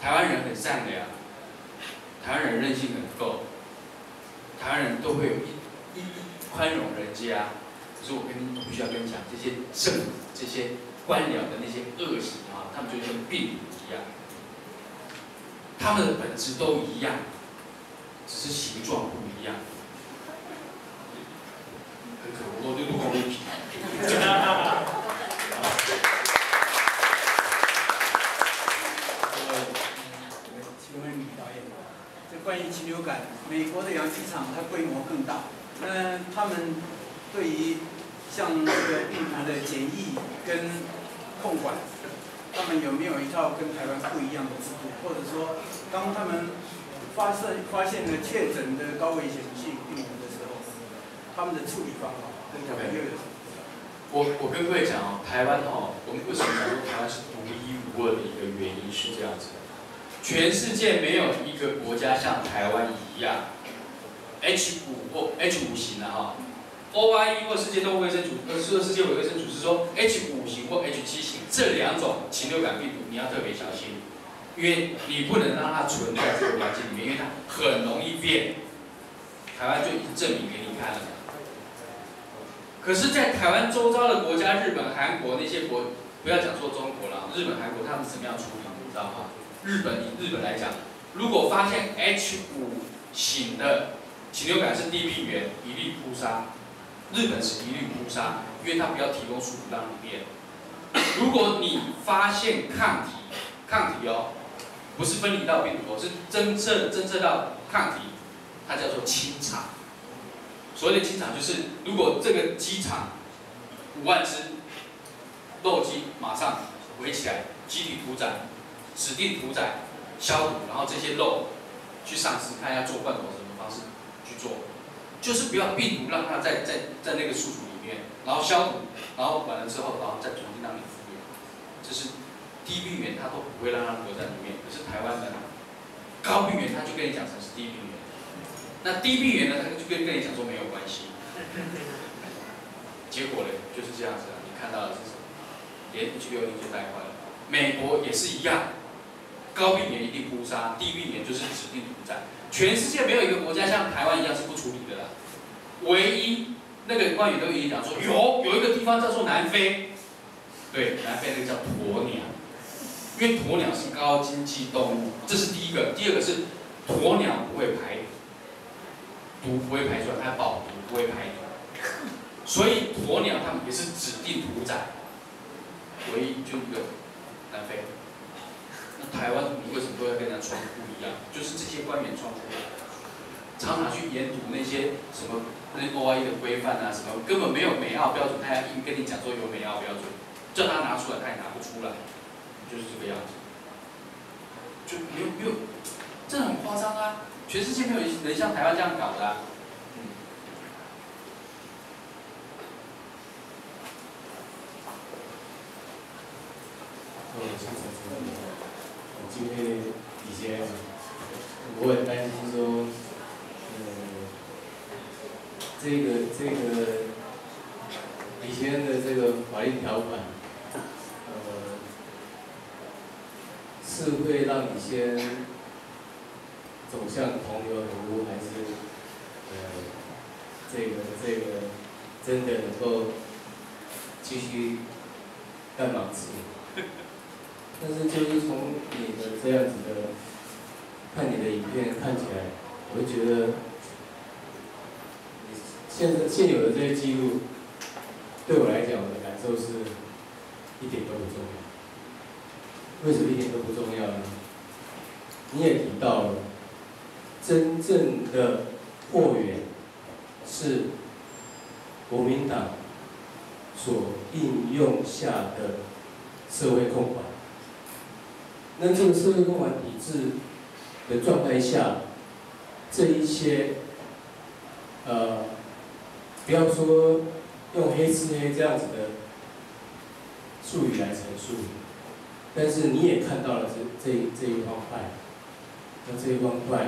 台湾人很善良，台湾人韧性很够，台湾人都会有一一宽容人家。可是我跟你必须要跟你讲，这些政、这些官僚的那些恶行啊，他们就跟病毒一样，他们的本质都一样，只是形状不一样。很可恶，我对陆光一皮。请问李导演，这关于禽流感，美国的养鸡场它规模更大，那他们对于像这个病毒的检疫跟控管，他们有没有一套跟台湾不一样的制度？或者说，当他们发现发现了确诊的高危险性病人，他们的处理方法跟台湾又有什么？我我跟各位讲哦，台湾哦，我们为什么讲说台湾是独一无二的一个原因是这样子的，全世界没有一个国家像台湾一样，H 五或 H 五型的哈，OIE 或世界动物卫生组呃，世世界卫生组织说 H 五型或 H 七型这两种禽流感病毒你要特别小心，因为你不能让它存在这个环境里面，因为它很容易变，台湾就已经证明给你看了。可是，在台湾周遭的国家，日本、韩国那些国，不要讲说中国了，日本、韩国他们怎么样处理，你知道吗？日本以日本来讲，如果发现 H 五型的禽流感是低病原，一律扑杀。日本是一律扑杀，因为它不要提供宿主让你变。如果你发现抗体，抗体哦，不是分离到病毒，是侦测侦测到抗体，它叫做清场。所谓的清场就是，如果这个鸡场五万只肉鸡马上围起来，集体屠宰，指定屠宰，消毒，然后这些肉去上市，看要做罐头什么方式去做，就是不要病毒让它在在在那个宿主里面，然后消毒，然后完了之后，然后再重新让你复原，这是低病原它都不会让它留在里面，可是台湾的高病原它就跟你讲成是低病原。那低病原呢？他就跟跟你讲说没有关系，结果呢就是这样子啊！你看到的是什么？连 H6N 就带坏了。美国也是一样，高病原一定扑杀，低病原就是指定屠宰。全世界没有一个国家像台湾一样是不处理的啦。唯一那个官员都跟你讲说，有有一个地方叫做南非，对，南非那个叫鸵鸟，因为鸵鸟是高经济动物，这是第一个。第二个是鸵鸟不会排。毒不会排出来，它保毒不会排毒，所以鸵鸟它们也是指定屠宰，唯一就一个南非。那台湾你为什么都要跟人家穿不一样？就是这些官员传出来，常常去研读那些什么那 O I 的规范啊，什么根本没有美澳标准，他要硬跟你讲说有美澳标准，叫他拿出来他也拿不出来，就是这个样子，就没有没有，全世界没有人像台湾这样搞的。我是陈陈明，我今天以前我很担心说，呃，这个这个以前的这个法律条款，呃，是会让你先。走向同流合污，还是呃这个真的能够继续干盲吃？但是就是从你的这样子的看你的影片看起来，我会觉得现在现有的这些记录，对我来讲我的感受是一点都不重要。为什么一点都不重要呢？你也提到了。真正的货源是国民党所应用下的社会控管。那这个社会控管体制的状态下，这一些呃，不要说用黑吃黑这样子的术语来陈述，但是你也看到了这这这一方块，那这一方块。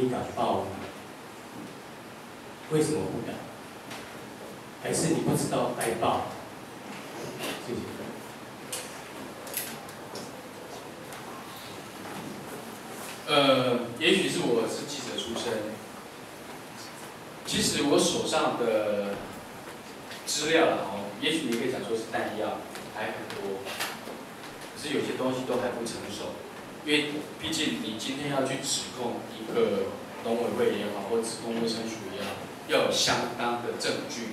你敢报吗？为什么不敢？还是你不知道该报？谢谢。呃，也许是我是记者出身，其实我手上的资料哦，也许你可以讲说是弹药还很多，可是有些东西都还不成熟。因为毕竟你今天要去指控一个农委会也好，或指控卫生署也好，要有相当的证据。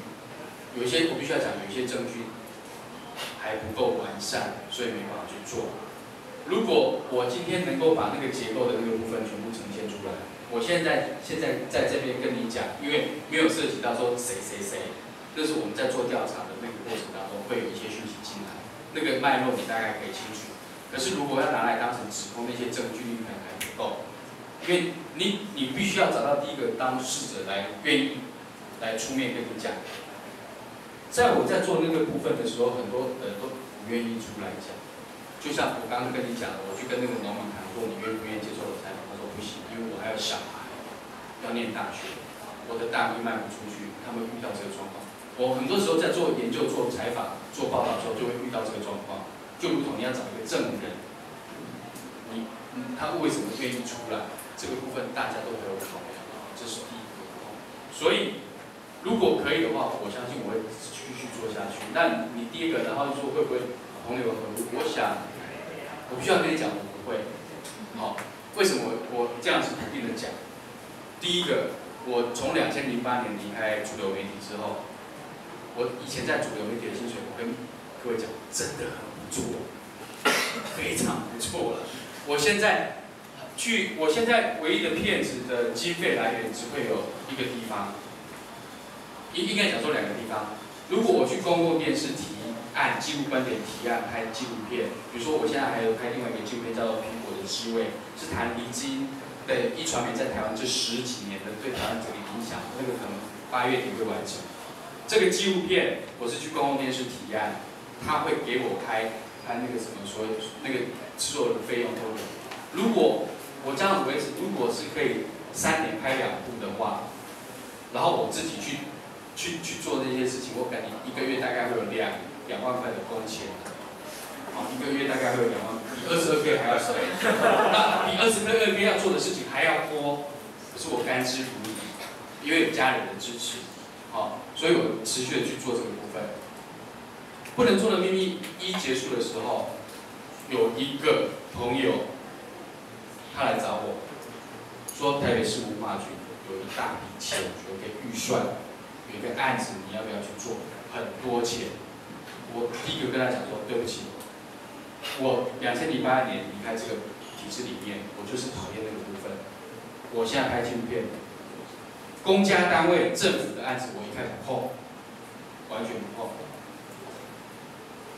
有一些我必须要讲，有一些证据还不够完善，所以没办法去做。如果我今天能够把那个结构的那个部分全部呈现出来，我现在现在在这边跟你讲，因为没有涉及到说谁谁谁，这是我们在做调查的那个过程当中会有一些讯息进来，那个脉络你大概可以清楚。可是如果要拿来当成指控，那些证据力可能还不够，因为你你必须要找到第一个当事者来愿意来出面跟你讲。在我在做那个部分的时候，很多人都不愿意出来讲。就像我刚刚跟你讲的，我去跟那个农民谈说，你愿不愿意接受我采访？他说不行，因为我还有小孩，要念大学，我的大衣卖不出去，他们遇到这个状况。我很多时候在做研究、做采访、做报道的时候，就会遇到这个状况。就如同你要找一个证人，你他为什么愿意出来？这个部分大家都没有考量，这是第一个。所以。如果可以的话，我相信我会继续做下去。那你第一个，然后就说会不会同流合污？我想，我必须要跟你讲，我不会。好，为什么我这样子肯定的讲？第一个，我从两千零八年离开主流媒体之后，我以前在主流媒体的薪水，我跟各位讲，真的很不错，非常不错了。我现在去，我现在唯一的骗子的经费来源只会有一个地方。应应该讲说两个地方。如果我去公共电视提案、纪录观点提案拍纪录片，比如说我现在还有拍另外一个纪录片叫做《苹果的滋味》，是谈黎基的一传媒在台湾这十几年的对台湾整个影响，那个可能八月底会完成。这个纪录片我是去公共电视提案，他会给我开拍那个什么说那个制作的费用都有。如果我这样子为止，如果是可以三年拍两部的话，然后我自己去。去去做这些事情，我感觉一个月大概会有两两万块的工钱，好，一个月大概会有两万，比二十二个月还要少，那比二十二 K 要做的事情还要多，可是我甘之如饴，因为有家人的支持，好，所以我持续的去做这个部分。不能做的秘密一结束的时候，有一个朋友，他来找我，说台北市文化局有一大笔钱，有个预算。有一个案子你要不要去做？很多钱。我第一个跟他讲说，对不起，我两千零八年离开这个体制里面，我就是讨厌那个部分。我现在拍纪录片，公家单位、政府的案子，我一开始碰，完全不碰。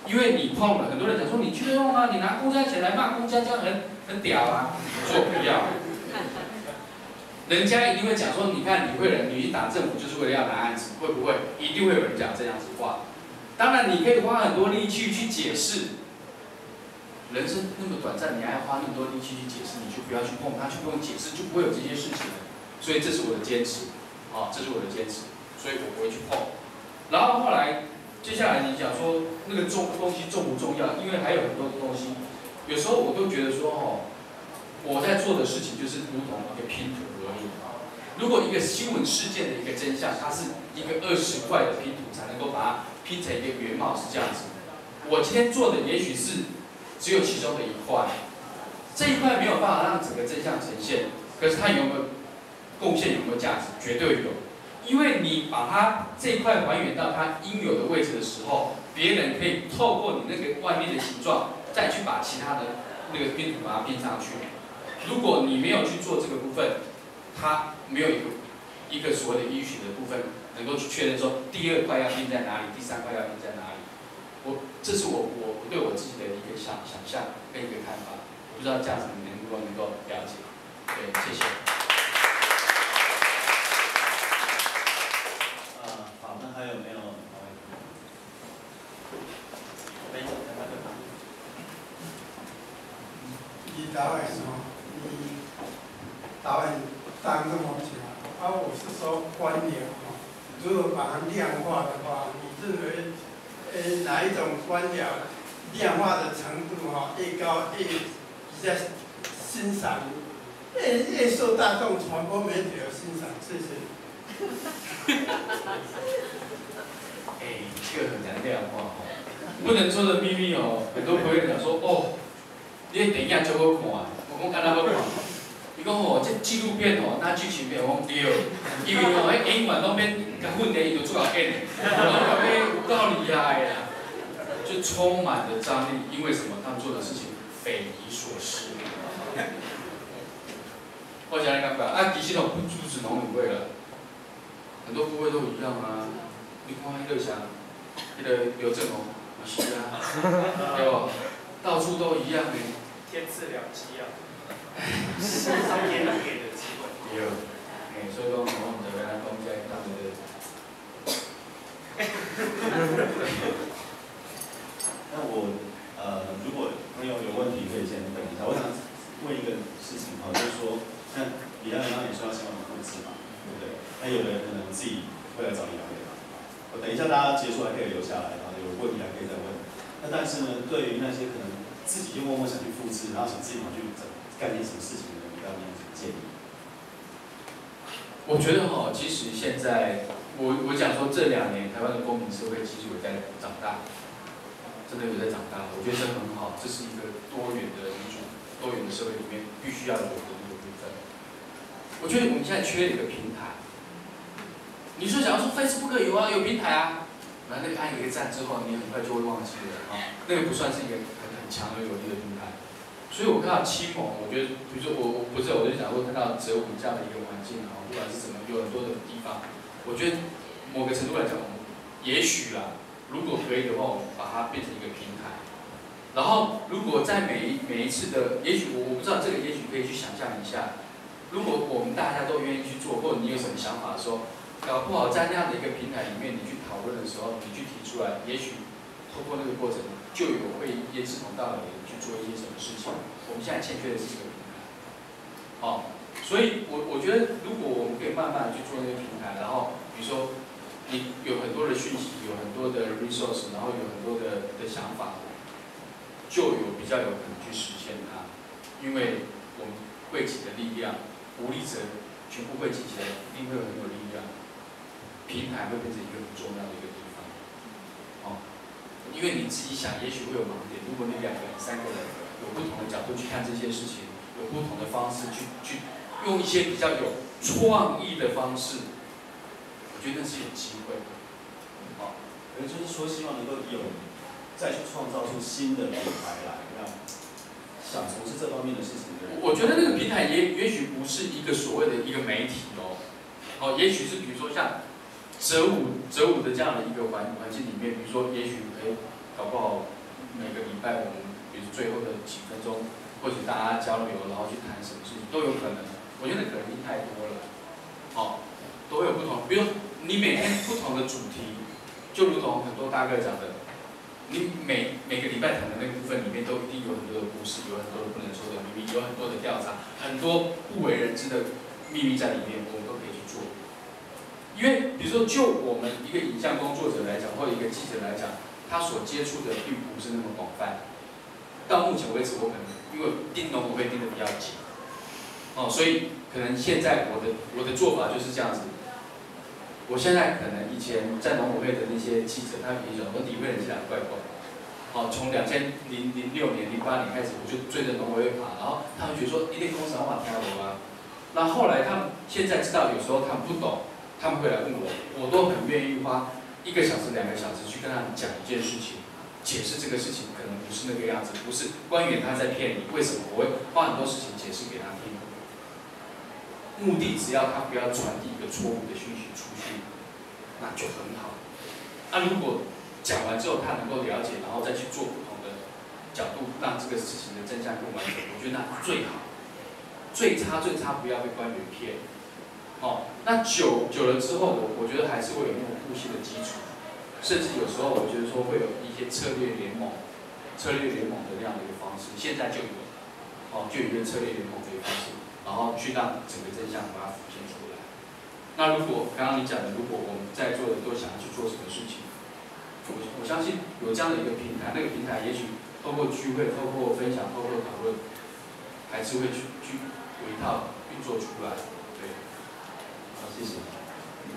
因为你碰了，很多人讲说你去用啊，你拿公家钱来骂公家，这样很很屌啊，做不要。人家一定会讲说，你看李慧仁，你去打政府就是为了要拿案子，会不会？一定会有人讲这样子话。当然，你可以花很多力气去解释。人生那么短暂，你还要花那么多力气去解释，你就不要去碰它，去不用解释，就不会有这些事情。所以这是我的坚持，啊，这是我的坚持，所以我不会去碰。然后后来，接下来你讲说那个重东西重不重要？因为还有很多东西，有时候我都觉得说，哦，我在做的事情就是如同一个拼图。如果一个新闻事件的一个真相，它是一个二十块的拼图才能够把它拼成一个原貌是这样子。我今天做的也许是只有其中的一块，这一块没有办法让整个真相呈现，可是它有没有贡献，有没有价值，绝对有。因为你把它这一块还原到它应有的位置的时候，别人可以透过你那个外面的形状，再去把其他的那个拼图把它拼上去。如果你没有去做这个部分，它没有一个一个所谓的依循的部分，能够去确认说第二块要定在哪里，第三块要定在哪里。我这是我我对我自己的一个想想象跟一个看法，我不知道这样子你能不能够了解？对，谢谢。呃，访问还有没有？没有，那就好。你答完是吗？你答当这么久，啊，我是说观点哈，如果把它量化的话，你认为，呃，哪一种观点量化的程度哈越高越比较欣赏，越越受大众传播媒体的欣赏，谢谢。哎，这个很难量化哈，不能说的秘密哦，很多朋友讲说哦，你电影就好看，我讲干那好看。伊讲吼，这纪录片吼，那剧情片我讲对，因为吼，迄演员拢免甲混的，伊就出来演的，然后后面有够厉害啦，就充满了张力。因为什么？他们做的事情匪夷所思。我讲你感觉啊，其实都不阻止农委会了，很多部位都一样啊。你看迄个啥，迄个刘正宏，是啊，对不？到处都一样的。天赐良机啊！上天给的机会。对，哎，所以讲我们就要来讲这当的。那我呃，如果朋友有问题，可以先等一下。我想问一个事情哈，就是说，那李亮刚刚也说要希望复制嘛，对不对？那有的人可能自己会来找你聊聊。我等一下大家结束还可以留下来，然后有问题还可以再问。那但是呢，对于那些可能自己就默默想去复制，然后想自己跑去整干点什么事情呢，你有没有什么建议？我觉得哈，其实现在我我讲说这两年台湾的公民社会其实有在长大，真的有在长大，我觉得这很好，这是一个多元的民主、多元的社会里面必须要有的一个部分。我觉得我们现在缺一个平台。你说假如说 Facebook 有啊，有平台啊，然后那个按一个赞之后，你很快就会忘记了啊，那个不算是一个很很强而有力的平台。所以我看到七盟，我觉得，比如说我我不是，我就讲，会看到只有我们这样的一个环境啊，不管是什么，有很多的地方，我觉得某个程度来讲，也许啦，如果可以的话，我们把它变成一个平台。然后，如果在每一每一次的，也许我我不知道这个，也许可以去想象一下，如果我们大家都愿意去做，或者你有什么想法的时候，搞不好在那样的一个平台里面，你去讨论的时候，你去提出来，也许通过那个过程，就有会一些志同道合的做一些什么事情。我们现在欠缺的是这个平台，哦，所以我我觉得，如果我们可以慢慢的去做那个平台，然后比如说你有很多的讯息，有很多的 resource，然后有很多的的想法，就有比较有可能去实现它，因为我们汇集的力量，无力者全部汇集起来，一定会有很有力量，平台会变成一个很重要的一个，因为你自己想，也许会有盲点，如果你两个人、三个人。有不同的角度去看这些事情，有不同的方式去去用一些比较有创意的方式，我觉得那是有机会。好，也就是说，希望能够有再去创造出新的品牌来，让想从事这方面的事情的人。我觉得那个平台也也许不是一个所谓的一个媒体哦，哦，也许是比如说像折舞折舞的这样的一个环环境里面，比如说也许，搞不好每个礼拜我们比如。最后的几分钟，或许大家交流，然后去谈什么事情都有可能。我觉得可能性太多了，哦，都有不同。比如你每天不同的主题，就如同很多大哥讲的，你每每个礼拜谈的那个部分里面，都一定有很多的故事，有很多的不能说的秘密，有很多的调查，很多不为人知的秘密在里面，我们都可以去做。因为比如说，就我们一个影像工作者来讲，或者一个记者来讲，他所接触的并不是那么广泛。到目前为止，我可能因为盯农委会盯得比较紧，哦，所以可能现在我的我的做法就是这样子。我现在可能以前在农委会的那些记者，他比如说李慧仁这两怪怪，哦，从两千零零六年、零八年开始，我就追着农委会跑，然后他们觉得说一定工厂话听我啊。那后来他们现在知道，有时候他们不懂，他们会来问我，我都很愿意花一个小时、两个小时去跟他们讲一件事情。解释这个事情可能不是那个样子，不是官员他在骗你，为什么我会花很多事情解释给他听？目的只要他不要传递一个错误的讯息出去，那就很好。那如果讲完之后他能够了解，然后再去做不同的角度，让这个事情的真相更完整，我觉得那最好。最差最差不要被官员骗。哦，那久久了之后，我我觉得还是会有那种互信的基础。甚至有时候，我觉得说会有一些策略联盟、策略联盟的这样的一个方式，现在就有，哦，就有一个策略联盟的一个方式，然后去让整个真相把它浮现出来。那如果刚刚你讲的，如果我们在座的都想要去做什么事情，我我相信有这样的一个平台，那个平台也许透过聚会、透过分享、透过讨论，还是会去去有一套运作出来。谢谢。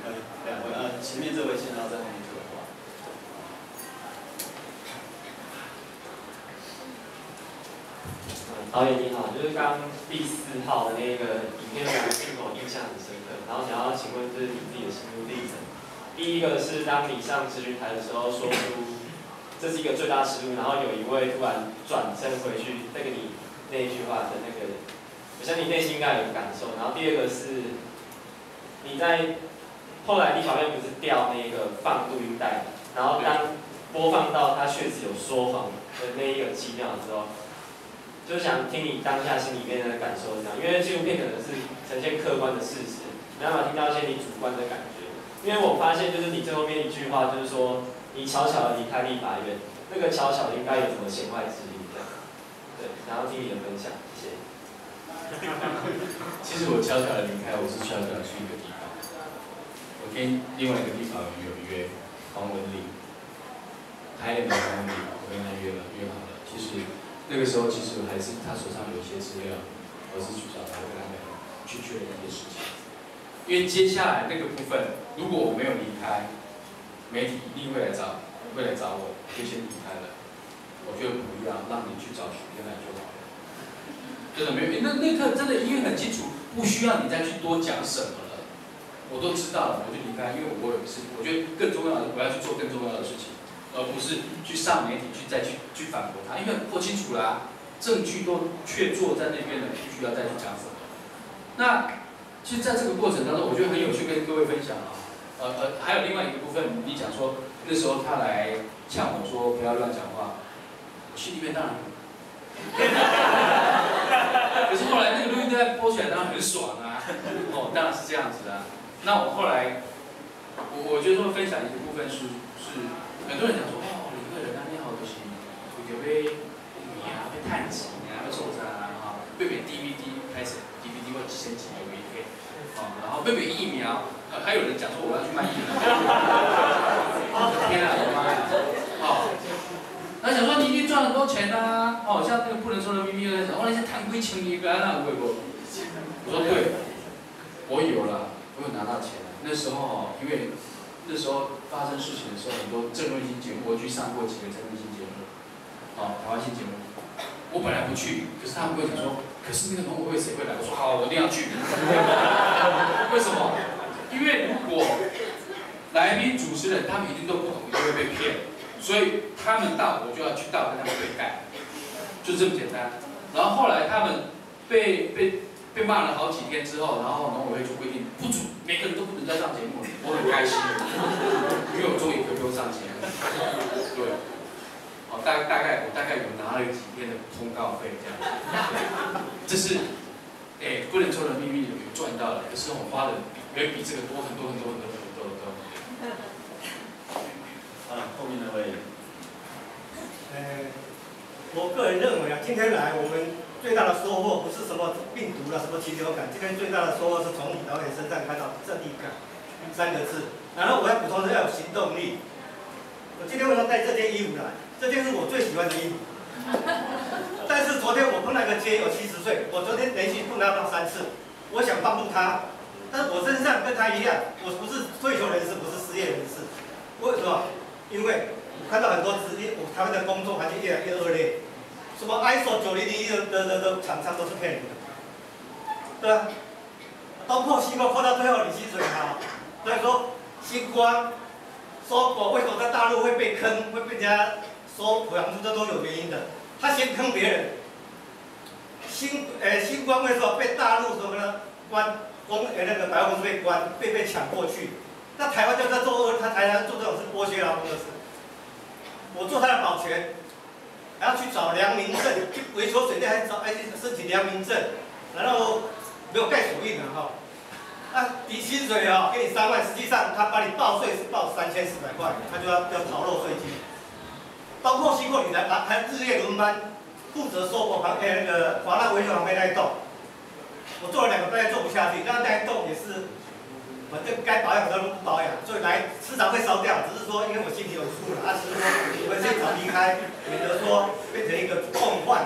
呃，两位呃，前面这位先要在后面。导演你好，就是刚第四号的那个影片，两个镜头印象很深刻。然后想要请问，就是你自己的心路历程。第一个是当你上咨询台的时候，说出这是一个最大失误，然后有一位突然转身回去再给你那一句话的那个，我相信你内心应该有感受。然后第二个是你在后来立法院不是调那个放录音带，然后当播放到他确实有说谎的那一个几秒之后，就想听你当下心里面的感受是这样，因为纪录片可能是呈现客观的事实，没办法听到一些你主观的感觉。因为我发现就是你最后面一句话就是说你悄悄的离开立法院，那个悄悄的应该有什么弦外之音这样，对，然后听你的分享，谢谢。其实我悄悄的离开，我是悄悄的去一个地方。跟另外一个地方有约，黄文丽，台联的黄文丽，我跟他约了，约好了。其实那个时候，其实还是他手上有一些资料，我是去找他跟他去确认一些事情。因为接下来那个部分，如果我没有离开，媒体一定会来找，会来找我，就先离开了。我觉得不要让你去找徐天来就好了。真的没有，那那刻真的因为很清楚，不需要你再去多讲什么了，我都知道了，我就离开，因为我有事情，我觉得更重要的，我要去做更重要的事情，而不是去上媒体去再去去反驳他，因为过清楚啦、证据都确凿在那边了，不需要再去讲什么。那其实在这个过程当中，我觉得很有趣，跟各位分享啊，呃呃，还有另外一个部分，你讲说那时候他来呛我说不要乱讲话，我心里面当然。可是后来那个录音带播起来，当然很爽啊！哦，当然是这样子啊。那我后来，我我觉得说分享一个部分是是，很多人讲说哦，一个人啊，你好就是有被你啊，被探级啊，被受伤啊，哈，被被 DVD 开始 DVD 或几千几有一个，哦，然后被被疫苗，还有人讲说我要去卖疫苗，天啊，我妈呀，哦。他想说你一定赚很多钱呐，哦，像那个不能说的秘密在讲，哦，那些贪归情理，不要那会不？我说对，我有了，我有拿到钱。那时候，因为那时候发生事情的时候，很多政论性节目，我去上过几个政论性节目，哦，台湾性节目。我本来不去，可是他们会讲说，可是那个农委会谁会来？我说好，我一定要去。为什么？因为如果来宾主持人他们一定都不懂，一定会被骗。所以他们到，我就要去到跟他们对干，就这么简单。然后后来他们被被被骂了好几天之后，然后农委会就规定不准每个人都不能再上节目，我很开心，因为我终于可以不用上节目。对，哦，大大概我大概有拿了几天的通告费这样。这是，哎，不能说的秘密有赚到了，可是我花的远比这个多很多很多很多很多很多。啊，后面那位，呃，我个人认为啊，今天来我们最大的收获不是什么病毒了，什么禽流感，今天最大的收获是从李导演身上看到正义感三个字。然后我要补充是要有行动力。我今天为什么带这件衣服来？这件是我最喜欢的衣服。但是昨天我碰到一个街友七十岁，我昨天连续碰他三次，我想帮助他，但是我身上跟他一样，我不是退休人士，不是失业人士，为什么？因为我看到很多职业，他们的工作环境越来越恶劣，什么 ISO 九零零一的的的的厂商都是骗人的，对啊，东破新冠破到最后你薪水好，所以说新冠说我为什么在大陆会被坑，会被人家说濮阳这都有原因的，他先坑别人。新诶新冠为什么被大陆什么呢关公诶那个百货公司被关被被抢过去？那台湾就在做，他台湾做这种是剥削劳工的事。我做他的保全，还要去找良民证，去维修水电还找还去申请良民证，然后没有盖手印的哈。啊，抵薪水哦，给你三万，实际上他把你报税是报三千四百块，他就要要逃漏税金。包括辛苦你来拿还日夜轮班，负责收货旁边那个华纳维修旁边那一栋，我做了两个半月做不下去，那那一栋也是。反正该保养的都不保养，所以来市场会烧掉。只是说，因为我心里有数了，啊，只是说我们现场离开，免得说变成一个痛患。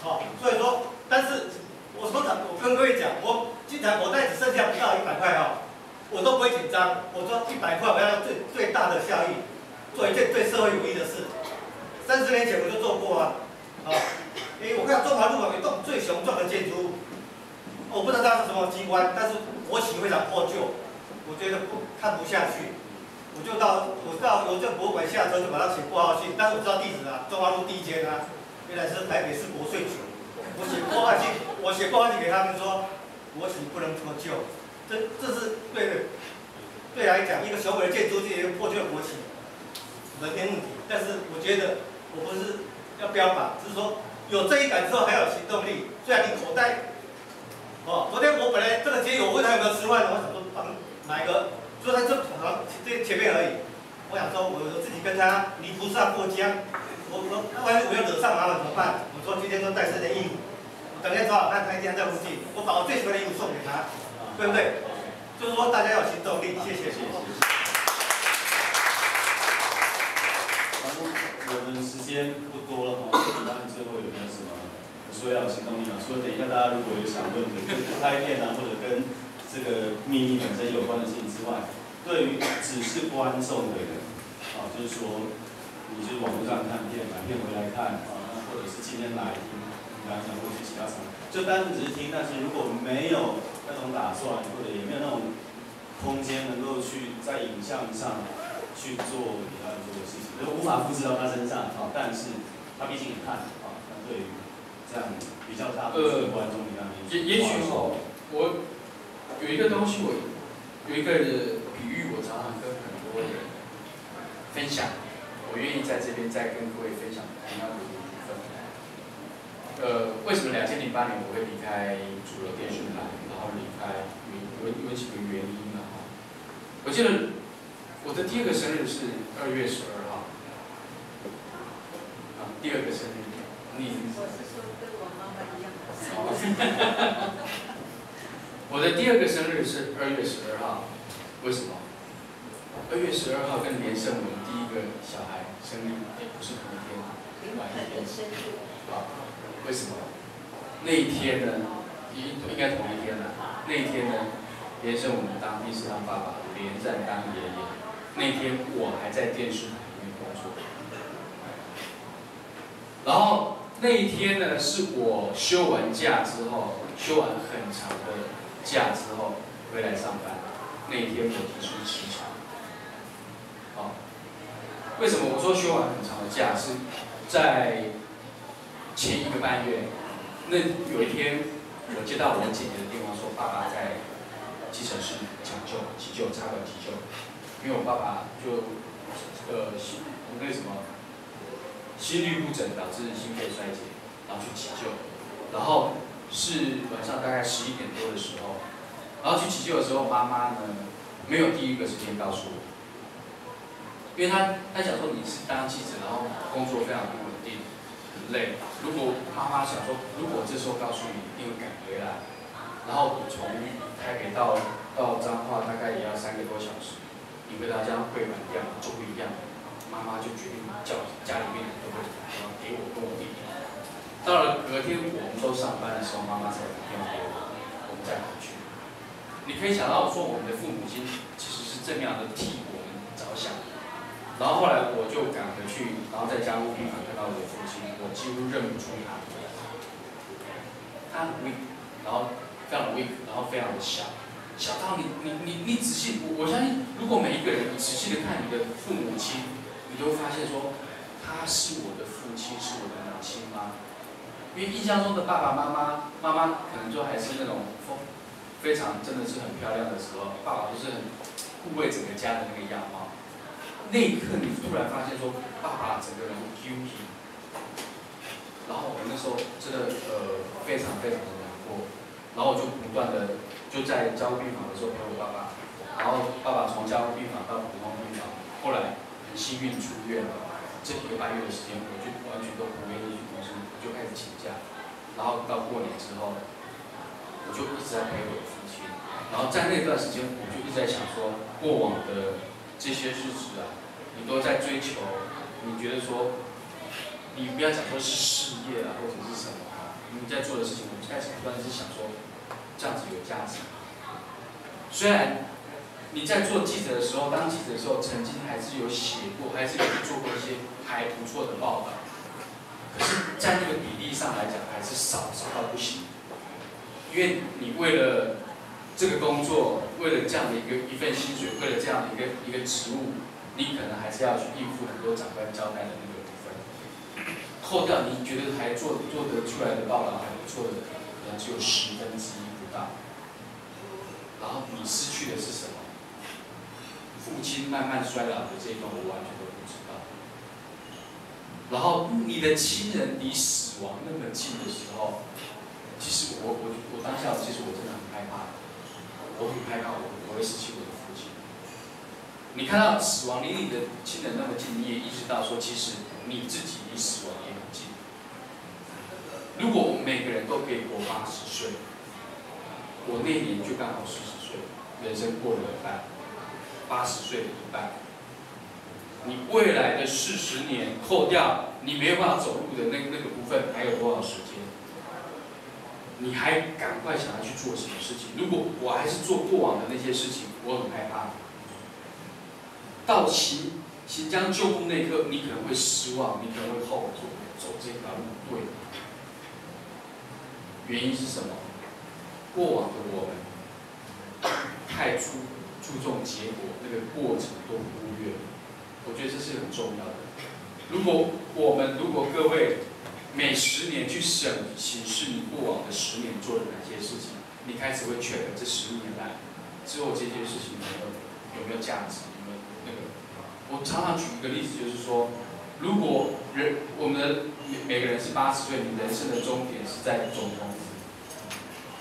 好，所以说，但是我说的，我跟各位讲，我经常我袋只剩下不到一百块哈，我都不会紧张。我说一百块，我要最最大的效益，做一件对社会有益的事。三十年前我就做过啊，啊，因为我看中华路有一栋最雄壮的建筑物，我不知道它是什么机关，但是国企非常破旧。我觉得不看不下去，我就到我到邮政博物馆下车就把它写挂号信，但是我知道地址啊，中华路第一间啊，原来是台北市国税局。我写挂号信，我写挂号信给他们说，国企不能这么旧，这这是对的。对来讲，一个雄伟的建筑，这些破旧的国旗，门面问题。但是我觉得我不是要标榜，只是说有正义感之后还有行动力。虽然你口袋，哦，昨天我本来这个节友问他有没有吃饭，我想说一个，就在这好这前面而已。我想说，我我自己跟他离菩萨过江，我我那万一我要惹上麻烦怎么办？我说今天都带这件衣服，等天早晚饭他一天在附近，我把我最喜欢的衣服送给他，对不对？就是说大家要行动力，谢谢。谢谢。我们时间不多了哈，请问最后有没有什么说要行动力吗？除了等一下大家如果有想问的，就是拍片啊，或者跟这个秘密本身有关的事情之外，对于只是观众的人。啊，就是说，你就是网络上看片，买片回来看啊，那或者是今天来听，你刚才讲过去其他场，就单纯只是听，但是如果没有那种打算，或者也没有那种空间能够去在影像上去做你要做的事情，就无法复制到他身上啊。但是他毕竟也看啊，那对于这样比较大的观众里面，也也许哦，我有一个东西，我有一个比喻，我常常跟很多人。分享，我愿意在这边再跟各位分享同样的一个部分。呃，为什么两千零八年我会离开主流电视台，然后离开？有有有几个原因呢？哈，我记得我的第二个生日是二月十二号。啊，第二个生日，你？我是说跟我妈妈一样。我的第二个生日是二月十二号，为什么？二月十二号跟连胜文第一个小孩生日也不是同一天，晚一天。啊，为什么？那一天呢，应应该同一天了。那一天呢，连胜文当第四当爸爸，连战当爷爷。那天我还在电视台里面工作。然后那一天呢，是我休完假之后，休完很长的假之后回来上班。那一天我提出辞职。为什么我说休完很长的假是在前一个半月？那有一天我接到我姐姐的电话，说爸爸在急诊室抢救急救插管急救，因为我爸爸就呃心那什么心律不整导致心肺衰竭，然后去急救，然后是晚上大概十一点多的时候，然后去急救的时候，妈妈呢没有第一个时间告诉我。因为他他想说你是当记者，然后工作非常不稳定，很累。如果妈妈想说，如果这时候告诉你一定会赶回来，然后从台北到到彰化大概也要三个多小时，你回到家会很掉就不一样。妈妈就决定叫家里面都会打电话给我跟我弟弟。到了隔天我们都上班的时候，妈妈才打电话给我，我们再回去。你可以想到说，我们的父母亲其实是这么样的替我们着想。然后后来我就赶回去，然后在家务地方看到我的父亲，我几乎认不出他。他很 weak，然后非常 weak，然后非常的小，小到你你你你仔细，我我相信，如果每一个人仔细的看你的父母亲，你都会发现说，他是我的父亲，是我的母亲吗？因为印象中的爸爸妈妈，妈妈可能就还是那种风非常真的是很漂亮的时候，爸爸就是很护卫整个家的那个样貌。那一刻，你突然发现说，爸爸整个人 Q 皮，然后我那时候真的呃非常非常的难过，然后我就不断的就在加护病房的时候陪我爸爸，然后爸爸从加护病房到普通病房，后来很幸运出院了，这一个半月的时间，我就完全都不愿意，请假，然后到过年之后，我就一直在陪我的父亲，然后在那段时间，我就一直在想说，过往的这些日子啊。你都在追求，你觉得说，你不要讲说是事业啊，或者是什么啊，你在做的事情，我们开始不断是想说，这样子有价值。虽然你在做记者的时候，当记者的时候，曾经还是有写过，还是有做过一些还不错的报道，是在那个比例上来讲，还是少少到不行。因为你为了这个工作，为了这样的一个一份薪水，为了这样的一个一个职务。你可能还是要去应付很多长官交代的那个部分，扣掉你觉得还做做得出来的报道还不错的，可能只有十分之一不到。然后你失去的是什么？父亲慢慢衰老的这一段，我完全。然后你的亲人离死亡那么近的时候，其实我我我当下其实我真的很害怕，我很害怕我我会失去我的父亲。你看到死亡离你的亲人那么近，你也意识到说，其实你自己离死亡也很近。如果我们每个人都可以活八十岁，我那年就刚好四十岁，人生过了一半，八十岁的一半。你未来的四十年扣掉你没有办法走路的那那个部分，还有多少时间？你还赶快想要去做什么事情？如果我还是做过往的那些事情，我很害怕。到期行将就木那一刻，你可能会失望，你可能会后悔，走这条路对。原因是什么？过往的我们太注注重结果，那个过程都忽略了。我觉得这是很重要的。如果我们如果各位每十年去审审视你过往的十年做了哪些事情，你开始会 check 这十年来之后这些事情有没有有没有价值，有没有那个。我常常举一个例子，就是说，如果人我们的每每个人是八十岁，你人生的终点是在总统，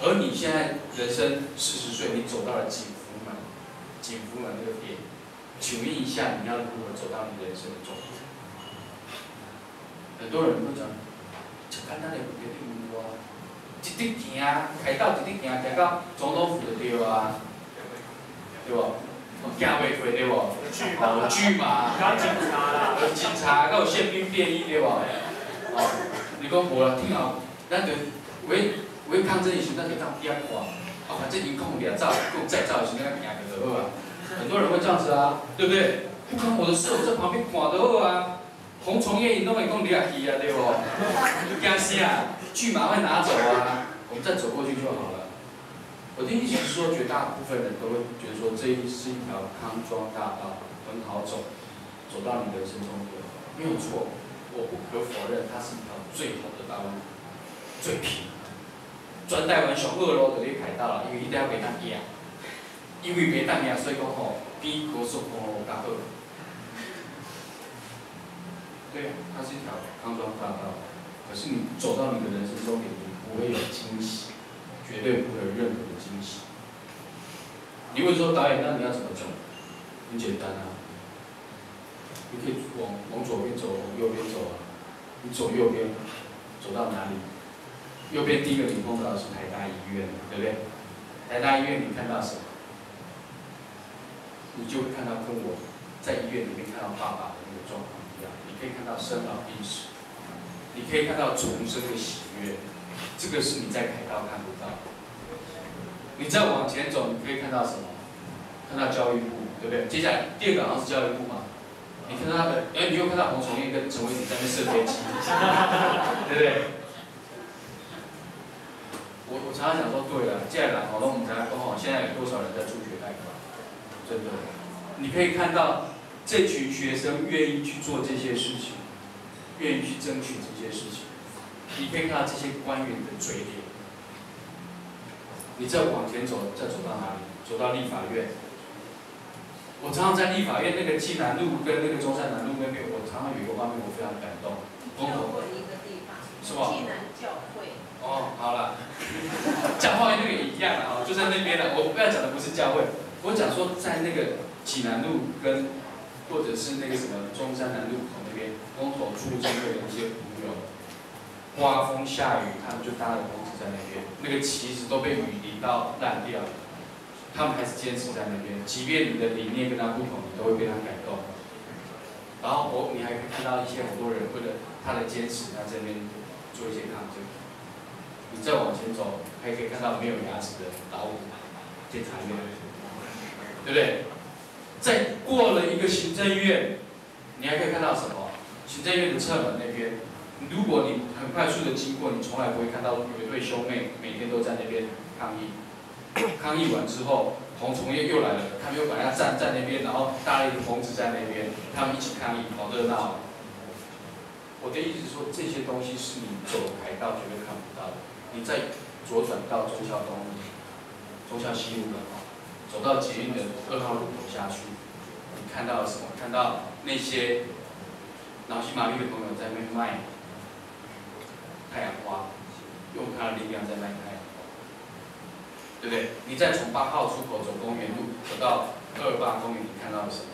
而你现在人生四十岁，你走到了景福门，景福门这个点，请问一下，你要如何走到你人生的终点？很多人会讲，就简单的决定啊，一直行，开到一直行，行到总统府就对啊，对不？行袂过对不？有锯嘛，有警察啦，有警察，还有宪兵便衣对不？哦，你讲无啦，听候，咱就为为抗争的时，咱就当边看，啊，反正伊控掠走，够再走的时，咱行就好啊。很多人会这样子啊，对不对？不关我的事，我在旁边看就好啊。红虫叶你都会讲掠去啊，对不？惊啥？锯马会拿走啊，我们再走过去就好了。我的意思是说，绝大部分人都会觉得说，这一是一条康庄大道，很好走，走到你人生终点，没有错。我不可否认，它是一条最好的道路，最平。转台湾上好路就你开到了，因为一定要袂当赢，因为袂当赢，所以讲吼，比高速公路较好。对啊，它是一条康庄大道，可是你走到你的人生终点，你不会有惊喜，绝对不会有任何的惊喜。你会说导演，那你要怎么走？很简单啊，你可以往往左边走，往右边走啊。你走右边，走到哪里？右边第一个你碰到的是台大医院，对不对？台大医院你看到什么？你就会看到跟我在医院里面看到爸爸的那个状况一样，你可以看到生老病死，你可以看到重生的喜悦，这个是你在凯道看不到。你再往前走，你可以看到什么？看到教育部，对不对？接下来第二个好像是教育部嘛，你看到他的，哎，你又看到洪崇彦跟陈伟霆在那射飞机，对不对？我我常常想说，对了，接下来好了，我们才哦，现在有多少人在助学贷款？真的，你可以看到这群学生愿意去做这些事情，愿意去争取这些事情，你可以看到这些官员的嘴脸。你再往前走，再走到哪里？走到立法院。我常常在立法院那个济南路跟那个中山南路那边，我常常有一个画面，我非常感动。教过一个地方，是吧？济南教会。哦，好了，讲话那个也一样啊，就在那边了。我不要讲的不是教会，我讲说在那个济南路跟或者是那个什么中山南路口那边，工头出针会的一些朋友，刮风下雨，他们就搭了棚子在那边，那个旗子都被雨淋到烂掉了，他们还是坚持在那边，即便你的理念跟他不同，你都会被他感动。然后我你还可以看到一些很多人为了他的坚持，在这边做一些抗争。你再往前走，还可以看到没有牙齿的老虎检察院，对不对？再过了一个行政院，你还可以看到什么？行政院的侧门那边，如果你很快速的经过，你从来不会看到有一对兄妹每天都在那边抗议。抗议完之后，红从业又来了，他们又把他站在那边，然后搭了一个棚子在那边，他们一起抗议，好热闹。我的意思是说，这些东西是你走台道绝对看不到的。你再左转到中孝东路、中孝西路的走到捷运的二号路口下去，你看到了什么？看到那些脑筋麻痹的朋友在那卖太阳花，用他的力量在卖太阳花，对不对？你再从八号出口走公园路走到二八公园，你看到了什么？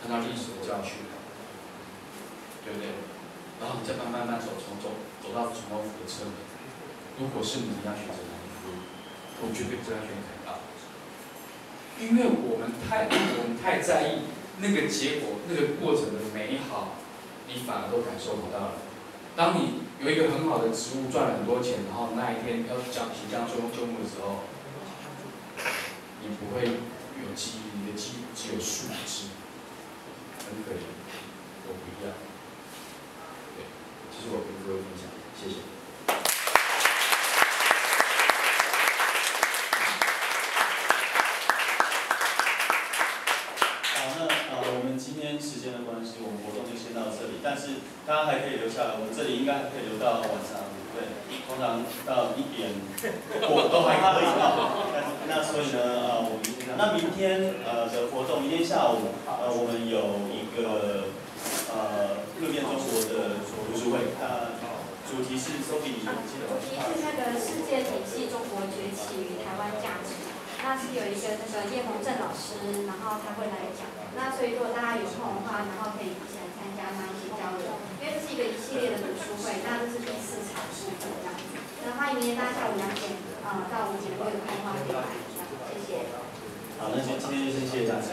看到历史的教训，对不对？然后你再慢慢慢走，从走走到总统府的车门。如果是你，要选择哪一条路？我绝对不要选择，因为我们太我们太在意那个结果、那个过程的美好，你反而都感受不到了。当你有一个很好的职务，赚了很多钱，然后那一天要讲即将就就幕的时候，你不会有记忆，你的记忆只有数字，很可怜。我不一样，对，这是我跟各位分享，谢谢。好，那呃，我们今天时间的关系，我们活动就先到这里。但是大家还可以留下来，我们这里应该还可以留到晚上，对，通常到一点，我都还可以到。那那所以呢，呃，我明天，那明天呃的活动，明天下午呃我们有一个呃热变中国的读书会，那主题是得吗？主题是那个世界体系中国崛起与台湾价值。那是有一个那个叶宏正老师，然后他会来讲。那所以如果大家有空的话，然后可以一起来参加，然后一起交流。因为这是一个一系列的读书会，那这是第四场部分这样子。那欢迎明天大家下午两点呃到五点，如果有空的话可以来。谢谢。好，那就今天就先谢谢大家。